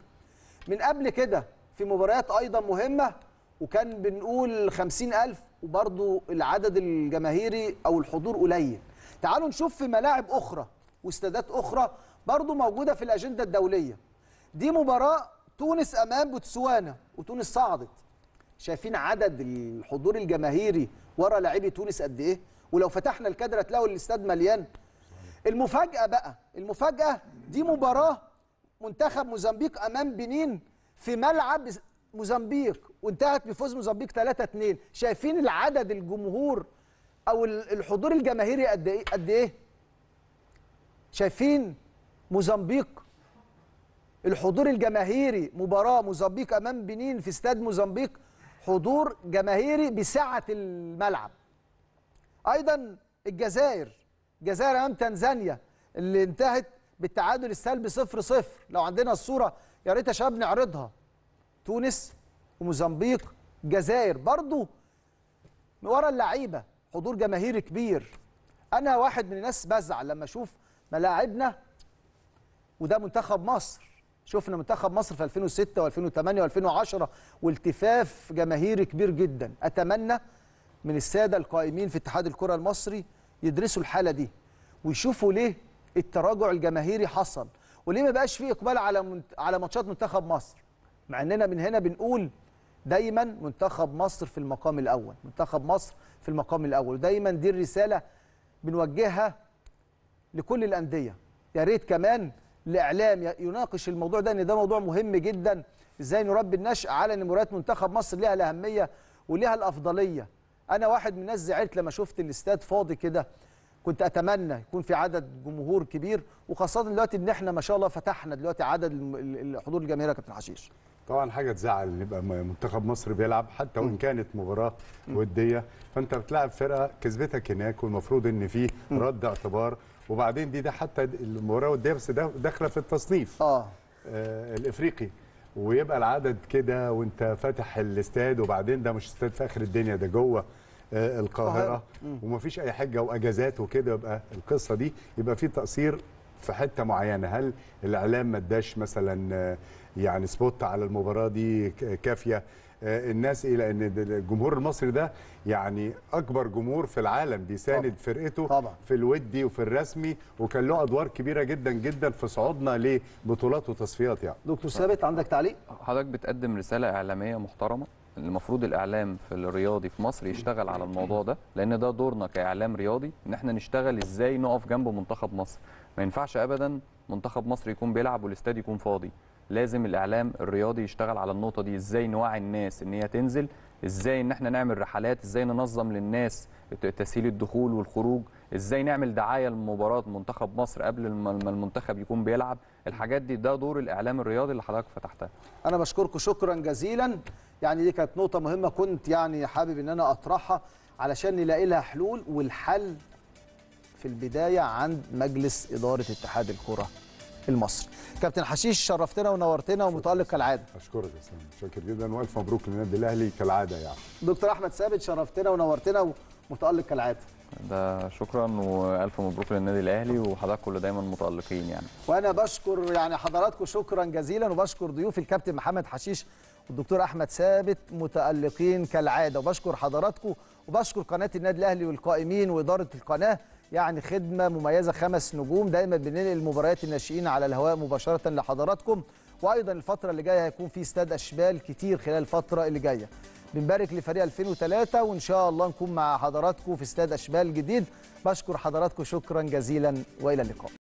Speaker 1: من قبل كده في مباريات أيضا مهمه وكان بنقول خمسين ألف وبرضو العدد الجماهيري أو الحضور قليل. تعالوا نشوف في ملاعب أخرى واستادات أخرى برضو موجودة في الأجندة الدولية. دي مباراة تونس أمام بوتسوانا وتونس صعدت. شايفين عدد الحضور الجماهيري ورا لاعبي تونس قد إيه؟ ولو فتحنا الكادر هتلاقوا الاستاد مليان. المفاجأة بقى المفاجأة دي مباراة منتخب موزمبيق أمام بنين في ملعب موزمبيق وانتهت بفوز موزمبيق 3-2 شايفين العدد الجمهور أو الحضور الجماهيري قد إيه؟ قد إيه؟ شايفين موزمبيق الحضور الجماهيري مباراة موزمبيق أمام بنين في استاد موزمبيق حضور جماهيري بسعه الملعب. أيضا الجزائر الجزائر امام تنزانيا اللي انتهت بالتعادل السلبي 0-0 لو عندنا الصورة يا ريت يا شباب نعرضها. تونس وموزمبيق الجزائر برضو ورا اللعيبة حضور جماهيري كبير. أنا واحد من الناس بزعل لما أشوف ملاعبنا وده منتخب مصر. شفنا منتخب مصر في 2006 و2008 و2010 والتفاف جماهيري كبير جدا. أتمنى من السادة القائمين في اتحاد الكرة المصري يدرسوا الحالة دي ويشوفوا ليه التراجع الجماهيري حصل وليه ما بقاش فيه إقبال على منت... على ماتشات منتخب مصر. مع إننا من هنا بنقول دايما منتخب مصر في المقام الأول منتخب مصر في المقام الأول. ودايما دي الرسالة بنوجهها لكل الأندية. يا ريت كمان الاعلام يناقش الموضوع ده إن ده موضوع مهم جدا. إزاي نربي النشء على إن مباريات منتخب مصر ليها الأهمية وليها الأفضلية. أنا واحد من الناس زعلت لما شفت الاستاد فاضي كده. كنت اتمنى يكون في عدد جمهور كبير وخاصة دلوقتي ان إحنا ما شاء الله فتحنا دلوقتي عدد الحضور الجماهيري يا كابتن حشيش.
Speaker 2: طبعا حاجة تزعل إن يبقى منتخب مصر بيلعب حتى وإن كانت مباراة ودية. فأنت بتلعب فرقة كسبتك هناك والمفروض إن في رد اعتبار. وبعدين دي ده حتى المباراة والديه بس داخلة في التصنيف.
Speaker 1: آه,
Speaker 2: آه الإفريقي. ويبقى العدد كده وانت فاتح الاستاد وبعدين ده مش استاد في آخر الدنيا ده جوه آه القاهرة. ومفيش أي حجه وأجازات وكده يبقى القصة دي يبقى في تقصير في حتة معينة. هل الإعلام ما اداش مثلا يعني spot على المباراة دي كافية؟ آه، الناس إيه لأن د- الجمهور المصري ده يعني أكبر جمهور في العالم بيساند فرقته
Speaker 1: طبعا.
Speaker 2: في الودي وفي الرسمي وكان له أدوار كبيرة جدا جدا في صعودنا لبطولات وتصفيات يعني.
Speaker 1: دكتور ثابت عندك تعليق؟
Speaker 3: حضرتك بتقدم رسالة إعلامية محترمة المفروض الإعلام في الرياضي في مصر يشتغل على الموضوع ده لأن ده دورنا كإعلام رياضي إن إحنا نشتغل إزاي نقف جنب منتخب مصر. ما ينفعش ابدا منتخب مصر يكون بيلعب والإستاد يكون فاضي. لازم الإعلام الرياضي يشتغل على النقطة دي. إزاي نوعي الناس إن هي تنزل؟ إزاي إن إحنا نعمل رحلات؟ إزاي ننظم للناس تسهيل الدخول والخروج؟ إزاي نعمل دعاية لمباراة منتخب مصر قبل ما المنتخب يكون بيلعب؟ الحاجات دي ده دور الإعلام الرياضي اللي حضرتك فتحتها.
Speaker 1: أنا بشكركم شكرا جزيلا. يعني دي كانت نقطة مهمة كنت يعني حابب إن أنا أطرحها علشان نلاقي لها حلول والحل في البداية عند مجلس إدارة اتحاد الكرة. المصري. كابتن حشيش شرفتنا ونورتنا ومتألق كالعادة.
Speaker 2: أشكرك يا سامي شاكر جدا وألف مبروك للنادي الأهلي كالعادة يعني.
Speaker 1: دكتور أحمد ثابت شرفتنا ونورتنا ومتألق كالعادة.
Speaker 3: ده شكرا وألف مبروك للنادي الأهلي وحضراتكم اللي دايما متألقين يعني.
Speaker 1: وأنا بشكر يعني حضراتكم شكرا جزيلا وبشكر ضيوفي الكابتن محمد حشيش والدكتور أحمد ثابت متألقين كالعادة. وبشكر حضراتكم وبشكر قناة النادي الأهلي والقائمين وإدارة القناة يعني خدمة مميزة خمس نجوم دايما بننقل مباريات الناشئين على الهواء مباشرة لحضراتكم. وأيضا الفترة اللي جاية هيكون في استاد أشبال كتير خلال الفترة اللي جاية. بنبارك لفريق 2003 وإن شاء الله نكون مع حضراتكم في استاد أشبال جديد. بشكر حضراتكم شكرا جزيلا وإلى اللقاء.